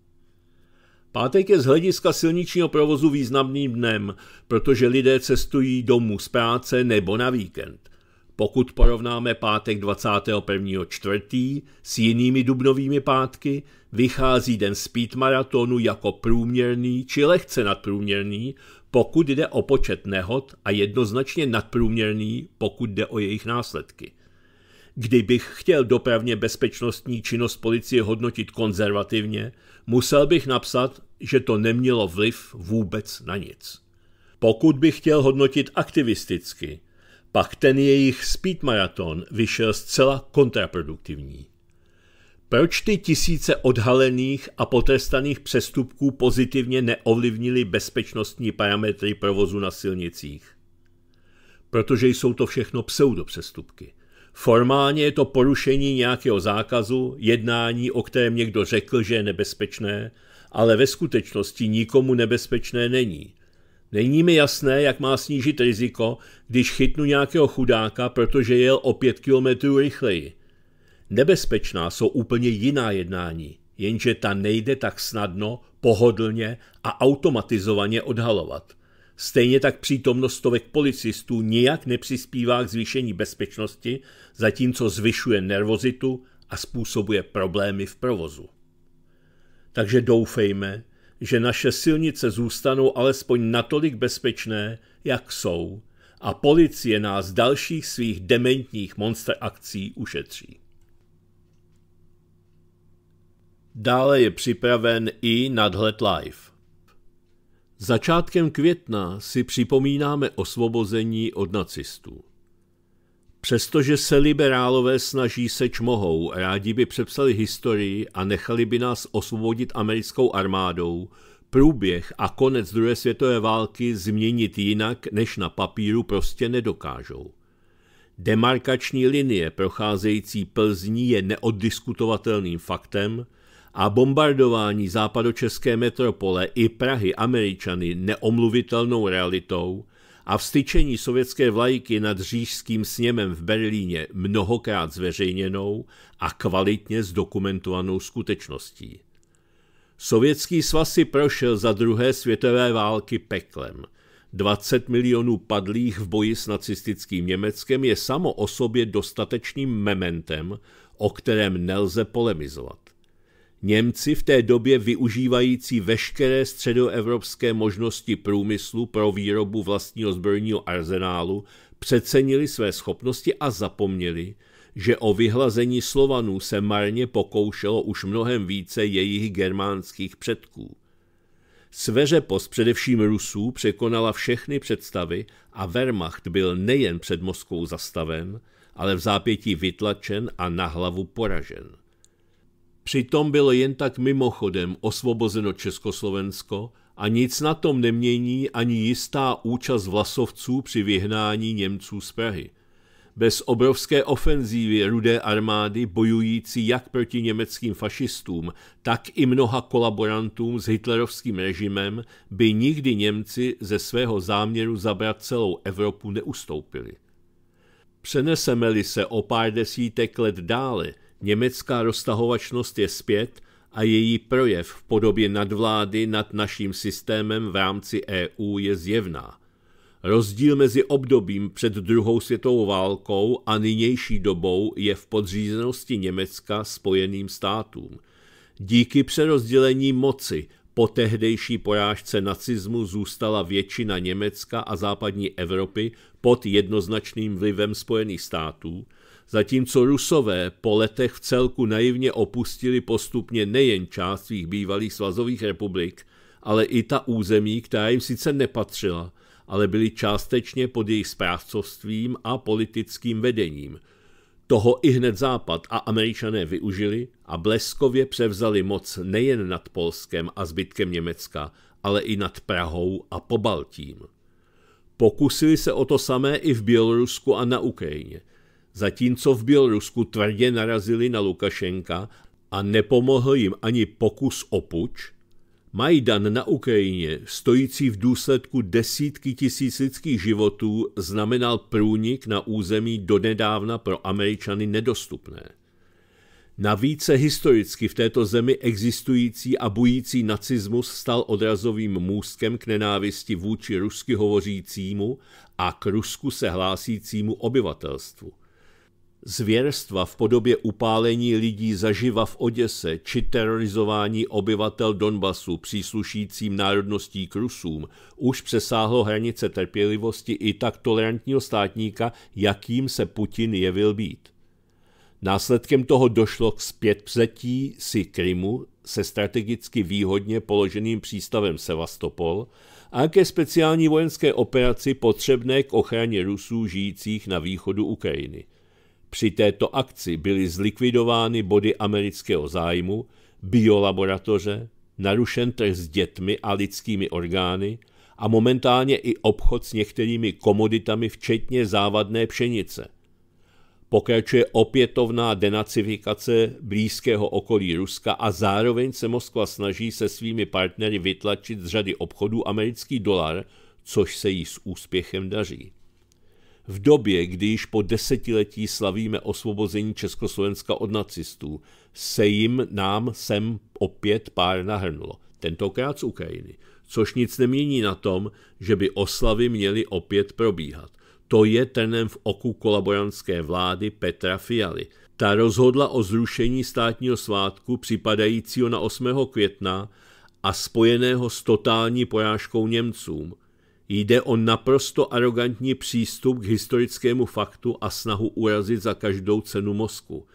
Pátek je z hlediska silničního provozu významným dnem, protože lidé cestují domů z práce nebo na víkend. Pokud porovnáme pátek 21.4. s jinými dubnovými pátky, vychází den speed maratonu jako průměrný či lehce nadprůměrný, pokud jde o počet nehod a jednoznačně nadprůměrný, pokud jde o jejich následky. Kdybych chtěl dopravně bezpečnostní činnost policie hodnotit konzervativně, musel bych napsat, že to nemělo vliv vůbec na nic. Pokud bych chtěl hodnotit aktivisticky, pak ten jejich speed maraton vyšel zcela kontraproduktivní. Proč ty tisíce odhalených a potrestaných přestupků pozitivně neovlivnili bezpečnostní parametry provozu na silnicích? Protože jsou to všechno pseudopřestupky. Formálně je to porušení nějakého zákazu, jednání, o kterém někdo řekl, že je nebezpečné, ale ve skutečnosti nikomu nebezpečné není. Není mi jasné, jak má snížit riziko, když chytnu nějakého chudáka, protože jel o pět kilometrů rychleji. Nebezpečná jsou úplně jiná jednání, jenže ta nejde tak snadno, pohodlně a automatizovaně odhalovat. Stejně tak přítomnost stovek policistů nijak nepřispívá k zvýšení bezpečnosti, zatímco zvyšuje nervozitu a způsobuje problémy v provozu. Takže doufejme, že naše silnice zůstanou alespoň natolik bezpečné, jak jsou, a policie nás dalších svých dementních monster akcí ušetří. Dále je připraven i nadhled live. Začátkem května si připomínáme osvobození od nacistů. Přestože se liberálové snaží seč mohou, rádi by přepsali historii a nechali by nás osvobodit americkou armádou, průběh a konec druhé světové války změnit jinak, než na papíru prostě nedokážou. Demarkační linie procházející Plzní je neoddiskutovatelným faktem a bombardování západočeské metropole i Prahy Američany neomluvitelnou realitou a vstyčení sovětské vlajky nad řížským sněmem v Berlíně mnohokrát zveřejněnou a kvalitně zdokumentovanou skutečností. Sovětský svaz si prošel za druhé světové války peklem. 20 milionů padlých v boji s nacistickým Německem je samo o sobě dostatečným mementem, o kterém nelze polemizovat. Němci v té době využívající veškeré středoevropské možnosti průmyslu pro výrobu vlastního zbrojního arzenálu přecenili své schopnosti a zapomněli, že o vyhlazení Slovanů se marně pokoušelo už mnohem více jejich germánských předků. Sveřepost především Rusů překonala všechny představy a Wehrmacht byl nejen před Moskvou zastaven, ale v zápětí vytlačen a na hlavu poražen. Přitom bylo jen tak mimochodem osvobozeno Československo a nic na tom nemění ani jistá účast vlasovců při vyhnání Němců z Prahy. Bez obrovské ofenzívy rudé armády bojující jak proti německým fašistům, tak i mnoha kolaborantům s hitlerovským režimem by nikdy Němci ze svého záměru zabrat celou Evropu neustoupili. Přeneseme-li se o pár desítek let dále, německá roztahovačnost je zpět a její projev v podobě nadvlády nad naším systémem v rámci EU je zjevná – Rozdíl mezi obdobím před druhou světovou válkou a nynější dobou je v podřízenosti Německa spojeným státům. Díky přerozdělení moci po tehdejší porážce nacismu zůstala většina Německa a západní Evropy pod jednoznačným vlivem Spojených států, zatímco Rusové po letech v celku naivně opustili postupně nejen část svých bývalých svazových republik, ale i ta území, která jim sice nepatřila, ale byli částečně pod jejich správcovstvím a politickým vedením. Toho i hned Západ a Američané využili a bleskově převzali moc nejen nad Polskem a zbytkem Německa, ale i nad Prahou a Pobaltím. Pokusili se o to samé i v Bělorusku a na Ukrajině. Zatímco v Bělorusku tvrdě narazili na Lukašenka a nepomohl jim ani pokus o puč, Majdan na Ukrajině, stojící v důsledku desítky tisíc lidských životů, znamenal průnik na území donedávna pro Američany nedostupné. Navíc se historicky v této zemi existující a bující nacismus stal odrazovým můstkem k nenávisti vůči rusky hovořícímu a k Rusku se hlásícímu obyvatelstvu – Zvěrstva v podobě upálení lidí zaživa v Oděse či terorizování obyvatel Donbasu příslušícím národností k Rusům už přesáhlo hranice trpělivosti i tak tolerantního státníka, jakým se Putin jevil být. Následkem toho došlo k zpětpřetí si Krymu se strategicky výhodně položeným přístavem Sevastopol a ke speciální vojenské operaci potřebné k ochraně Rusů žijících na východu Ukrajiny – při této akci byly zlikvidovány body amerického zájmu, biolaboratoře, narušen trh s dětmi a lidskými orgány a momentálně i obchod s některými komoditami, včetně závadné pšenice. Pokračuje opětovná denacifikace blízkého okolí Ruska a zároveň se Moskva snaží se svými partnery vytlačit z řady obchodů americký dolar, což se jí s úspěchem daří. V době, kdy již po desetiletí slavíme osvobození Československa od nacistů, se jim nám sem opět pár nahrnulo, tentokrát z Ukrajiny, což nic nemění na tom, že by oslavy měly opět probíhat. To je trnem v oku kolaborantské vlády Petra Fialy. Ta rozhodla o zrušení státního svátku připadajícího na 8. května a spojeného s totální porážkou Němcům – Jde o naprosto arrogantní přístup k historickému faktu a snahu urazit za každou cenu Moskvu.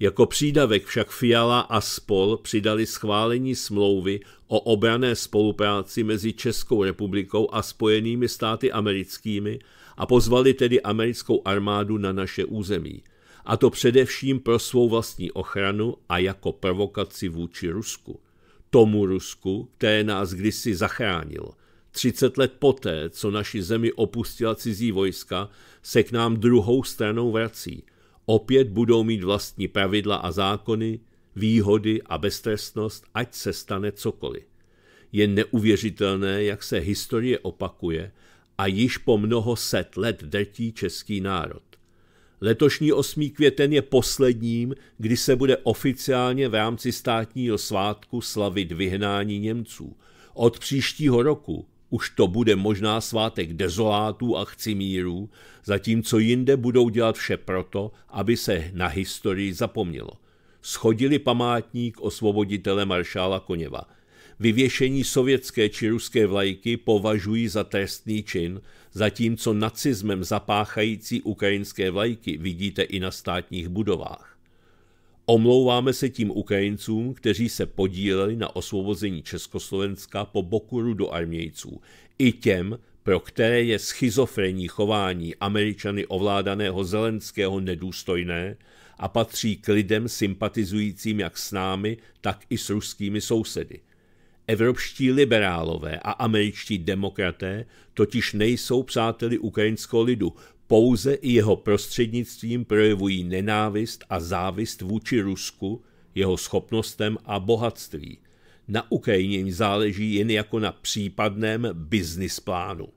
Jako přídavek však Fiala a Spol přidali schválení smlouvy o obrané spolupráci mezi Českou republikou a Spojenými státy americkými a pozvali tedy americkou armádu na naše území. A to především pro svou vlastní ochranu a jako provokaci vůči Rusku. Tomu Rusku, které nás kdysi zachránilo. 30 let poté, co naši zemi opustila cizí vojska, se k nám druhou stranou vrací – Opět budou mít vlastní pravidla a zákony, výhody a beztrestnost, ať se stane cokoliv. Je neuvěřitelné, jak se historie opakuje a již po mnoho set let drtí český národ. Letošní 8. květen je posledním, kdy se bude oficiálně v rámci státního svátku slavit vyhnání Němců. Od příštího roku už to bude možná svátek dezolátů a chcimírů, zatímco jinde budou dělat vše proto, aby se na historii zapomnělo. Schodili památník osvoboditele maršála Koněva. Vyvěšení sovětské či ruské vlajky považují za trestný čin, zatímco nacismem zapáchající ukrajinské vlajky vidíte i na státních budovách. Omlouváme se tím Ukrajincům, kteří se podíleli na osvobození Československa po boku rudoarmějců, i těm, pro které je schizofrenní chování Američany ovládaného Zelenského nedůstojné a patří k lidem sympatizujícím jak s námi, tak i s ruskými sousedy. Evropští liberálové a američtí demokraté totiž nejsou přáteli ukrajinského lidu, pouze i jeho prostřednictvím projevují nenávist a závist vůči Rusku, jeho schopnostem a bohatství. Na Ukrajině záleží jen jako na případném business plánu.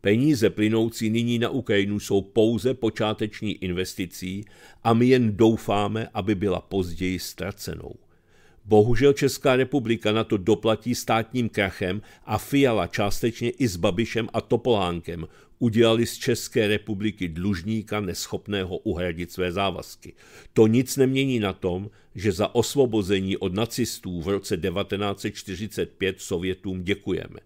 Peníze plynoucí nyní na Ukrajinu jsou pouze počáteční investicí a my jen doufáme, aby byla později ztracenou. Bohužel Česká republika na to doplatí státním krachem a Fiala částečně i s Babišem a Topolánkem udělali z České republiky dlužníka neschopného uhradit své závazky. To nic nemění na tom, že za osvobození od nacistů v roce 1945 Sovětům děkujeme.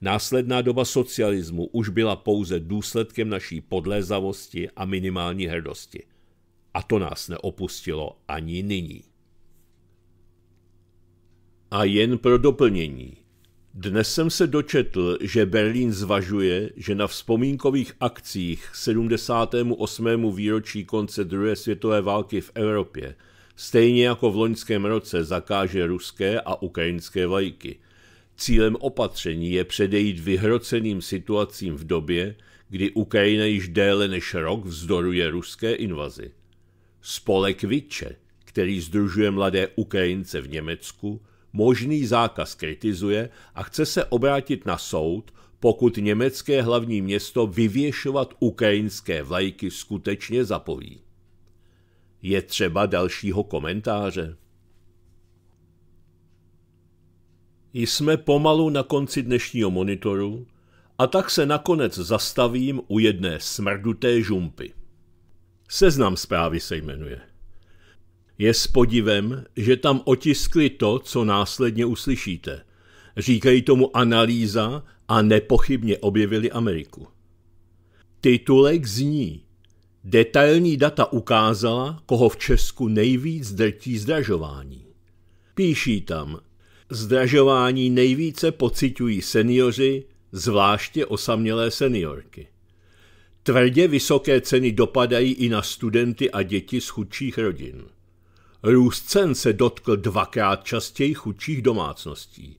Následná doba socialismu už byla pouze důsledkem naší podlézavosti a minimální hrdosti. A to nás neopustilo ani nyní. A jen pro doplnění. Dnes jsem se dočetl, že Berlín zvažuje, že na vzpomínkových akcích 78. výročí konce druhé světové války v Evropě stejně jako v loňském roce zakáže ruské a ukrajinské vlajky. Cílem opatření je předejít vyhroceným situacím v době, kdy Ukrajina již déle než rok vzdoruje ruské invazi. Spolek Viče, který združuje mladé Ukrajince v Německu, možný zákaz kritizuje a chce se obrátit na soud, pokud německé hlavní město vyvěšovat ukrajinské vlajky skutečně zapoví. Je třeba dalšího komentáře. Jsme pomalu na konci dnešního monitoru a tak se nakonec zastavím u jedné smrduté žumpy. Seznam zprávy se jmenuje. Je s podivem, že tam otiskli to, co následně uslyšíte. Říkají tomu analýza a nepochybně objevili Ameriku. Titulek zní Detailní data ukázala, koho v Česku nejvíc drtí zdražování. Píší tam, zdražování nejvíce pocitují seniori, zvláště osamělé seniorky. Tvrdě vysoké ceny dopadají i na studenty a děti z chudších rodin. Růst cen se dotkl dvakrát častěji chudších domácností.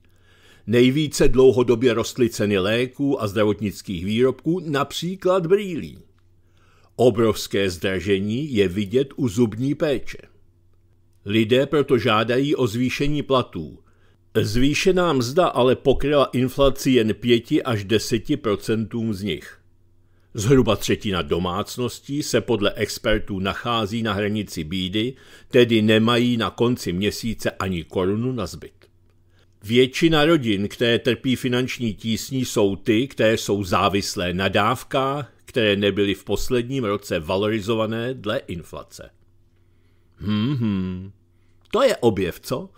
Nejvíce dlouhodobě rostly ceny léků a zdravotnických výrobků, například brýlí. Obrovské zdražení je vidět u zubní péče. Lidé proto žádají o zvýšení platů. Zvýšená mzda ale pokryla inflaci jen 5 až 10% z nich. Zhruba třetina domácností se podle expertů nachází na hranici bídy, tedy nemají na konci měsíce ani korunu na zbyt. Většina rodin, které trpí finanční tísní, jsou ty, které jsou závislé na dávkách, které nebyly v posledním roce valorizované dle inflace. Hmm, hmm. To je objev, co?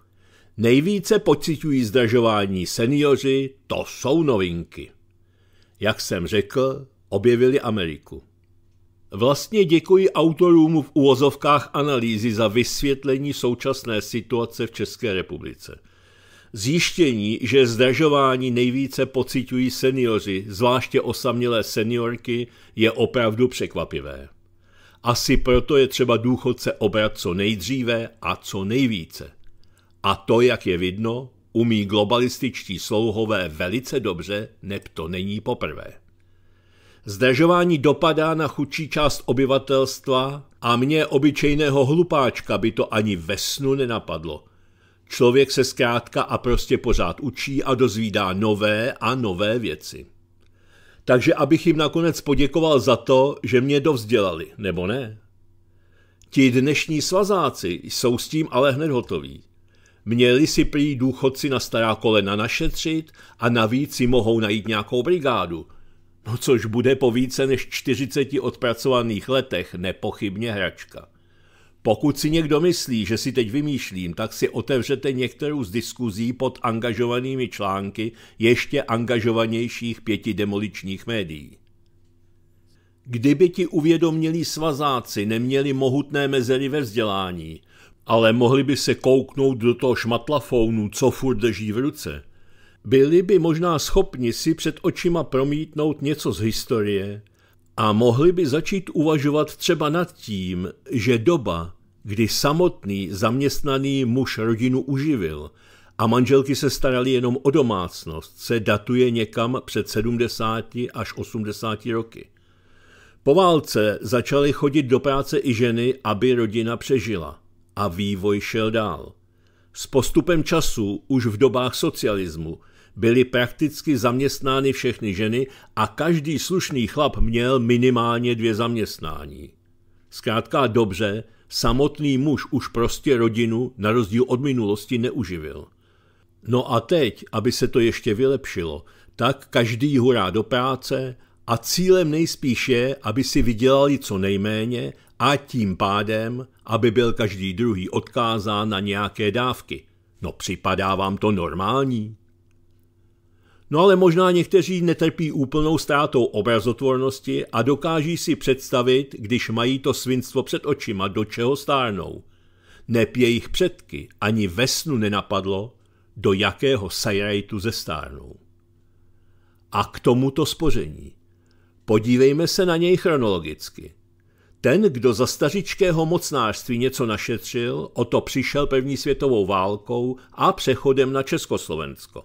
Nejvíce pocitují zdražování seniori, to jsou novinky. Jak jsem řekl, objevili Ameriku. Vlastně děkuji autorům v uvozovkách analýzy za vysvětlení současné situace v České republice. Zjištění, že zdražování nejvíce pocitují seniori, zvláště osamělé seniorky, je opravdu překvapivé. Asi proto je třeba důchodce obrat co nejdříve a co nejvíce. A to, jak je vidno, umí globalističtí slouhové velice dobře, neb to není poprvé. Zdražování dopadá na chudší část obyvatelstva a mě obyčejného hlupáčka by to ani ve snu nenapadlo. Člověk se zkrátka a prostě pořád učí a dozvídá nové a nové věci. Takže abych jim nakonec poděkoval za to, že mě dovzdělali, nebo ne? Ti dnešní svazáci jsou s tím ale hned hotoví. Měli si prý důchodci na stará kolena našetřit a navíc si mohou najít nějakou brigádu. No což bude po více než 40 odpracovaných letech nepochybně hračka. Pokud si někdo myslí, že si teď vymýšlím, tak si otevřete některou z diskuzí pod angažovanými články ještě angažovanějších pěti demoličních médií. Kdyby ti uvědomělí svazáci neměli mohutné mezery ve vzdělání, ale mohli by se kouknout do toho šmatlafounu, co furt drží v ruce, byli by možná schopni si před očima promítnout něco z historie a mohli by začít uvažovat třeba nad tím, že doba, kdy samotný zaměstnaný muž rodinu uživil a manželky se starali jenom o domácnost, se datuje někam před 70 až 80 roky. Po válce začaly chodit do práce i ženy, aby rodina přežila. A vývoj šel dál. S postupem času, už v dobách socialismu, byly prakticky zaměstnány všechny ženy a každý slušný chlap měl minimálně dvě zaměstnání. Zkrátka dobře, samotný muž už prostě rodinu na rozdíl od minulosti neuživil. No a teď, aby se to ještě vylepšilo, tak každý hurá do práce a cílem nejspíš je, aby si vydělali co nejméně a tím pádem, aby byl každý druhý odkázán na nějaké dávky. No připadá vám to normální? No ale možná někteří netrpí úplnou ztrátou obrazotvornosti a dokáží si představit, když mají to svinstvo před očima, do čeho stárnou. Nep jejich předky ani ve snu nenapadlo, do jakého sajrajtu zestárnou. A k tomuto spoření. Podívejme se na něj chronologicky. Ten, kdo za stařičkého mocnářství něco našetřil, o to přišel první světovou válkou a přechodem na Československo.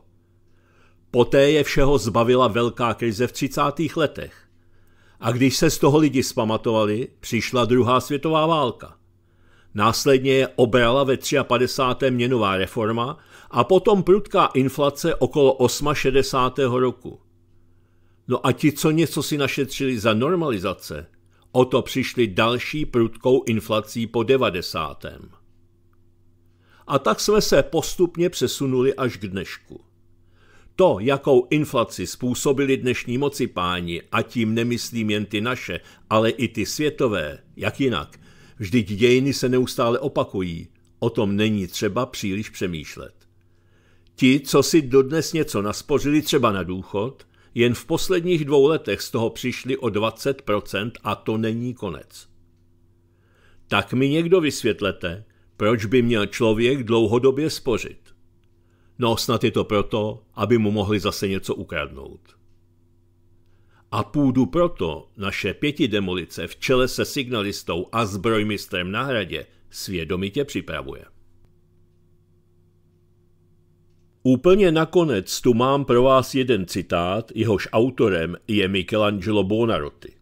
Poté je všeho zbavila velká krize v 30. letech. A když se z toho lidi zpamatovali, přišla druhá světová válka. Následně je obrala ve 53. měnová reforma a potom prudká inflace okolo 68. roku. No a ti, co něco si našetřili za normalizace, o to přišli další prudkou inflací po 90. A tak jsme se postupně přesunuli až k dnešku. To, jakou inflaci způsobili dnešní moci páni, a tím nemyslím jen ty naše, ale i ty světové, jak jinak, vždyť dějiny se neustále opakují, o tom není třeba příliš přemýšlet. Ti, co si dodnes něco naspořili třeba na důchod, jen v posledních dvou letech z toho přišli o 20% a to není konec. Tak mi někdo vysvětlete, proč by měl člověk dlouhodobě spořit. No snad je to proto, aby mu mohli zase něco ukradnout. A půdu proto naše pěti demolice v čele se signalistou a zbrojmistrem na hradě svědomitě připravuje. Úplně nakonec tu mám pro vás jeden citát, jehož autorem je Michelangelo Buonarroti.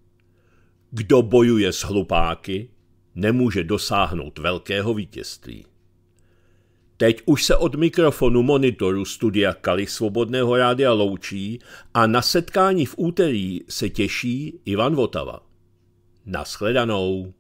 Kdo bojuje s hlupáky, nemůže dosáhnout velkého vítězství. Teď už se od mikrofonu monitoru studia Kali Svobodného rádia loučí a na setkání v úterý se těší Ivan Votava. Naschledanou.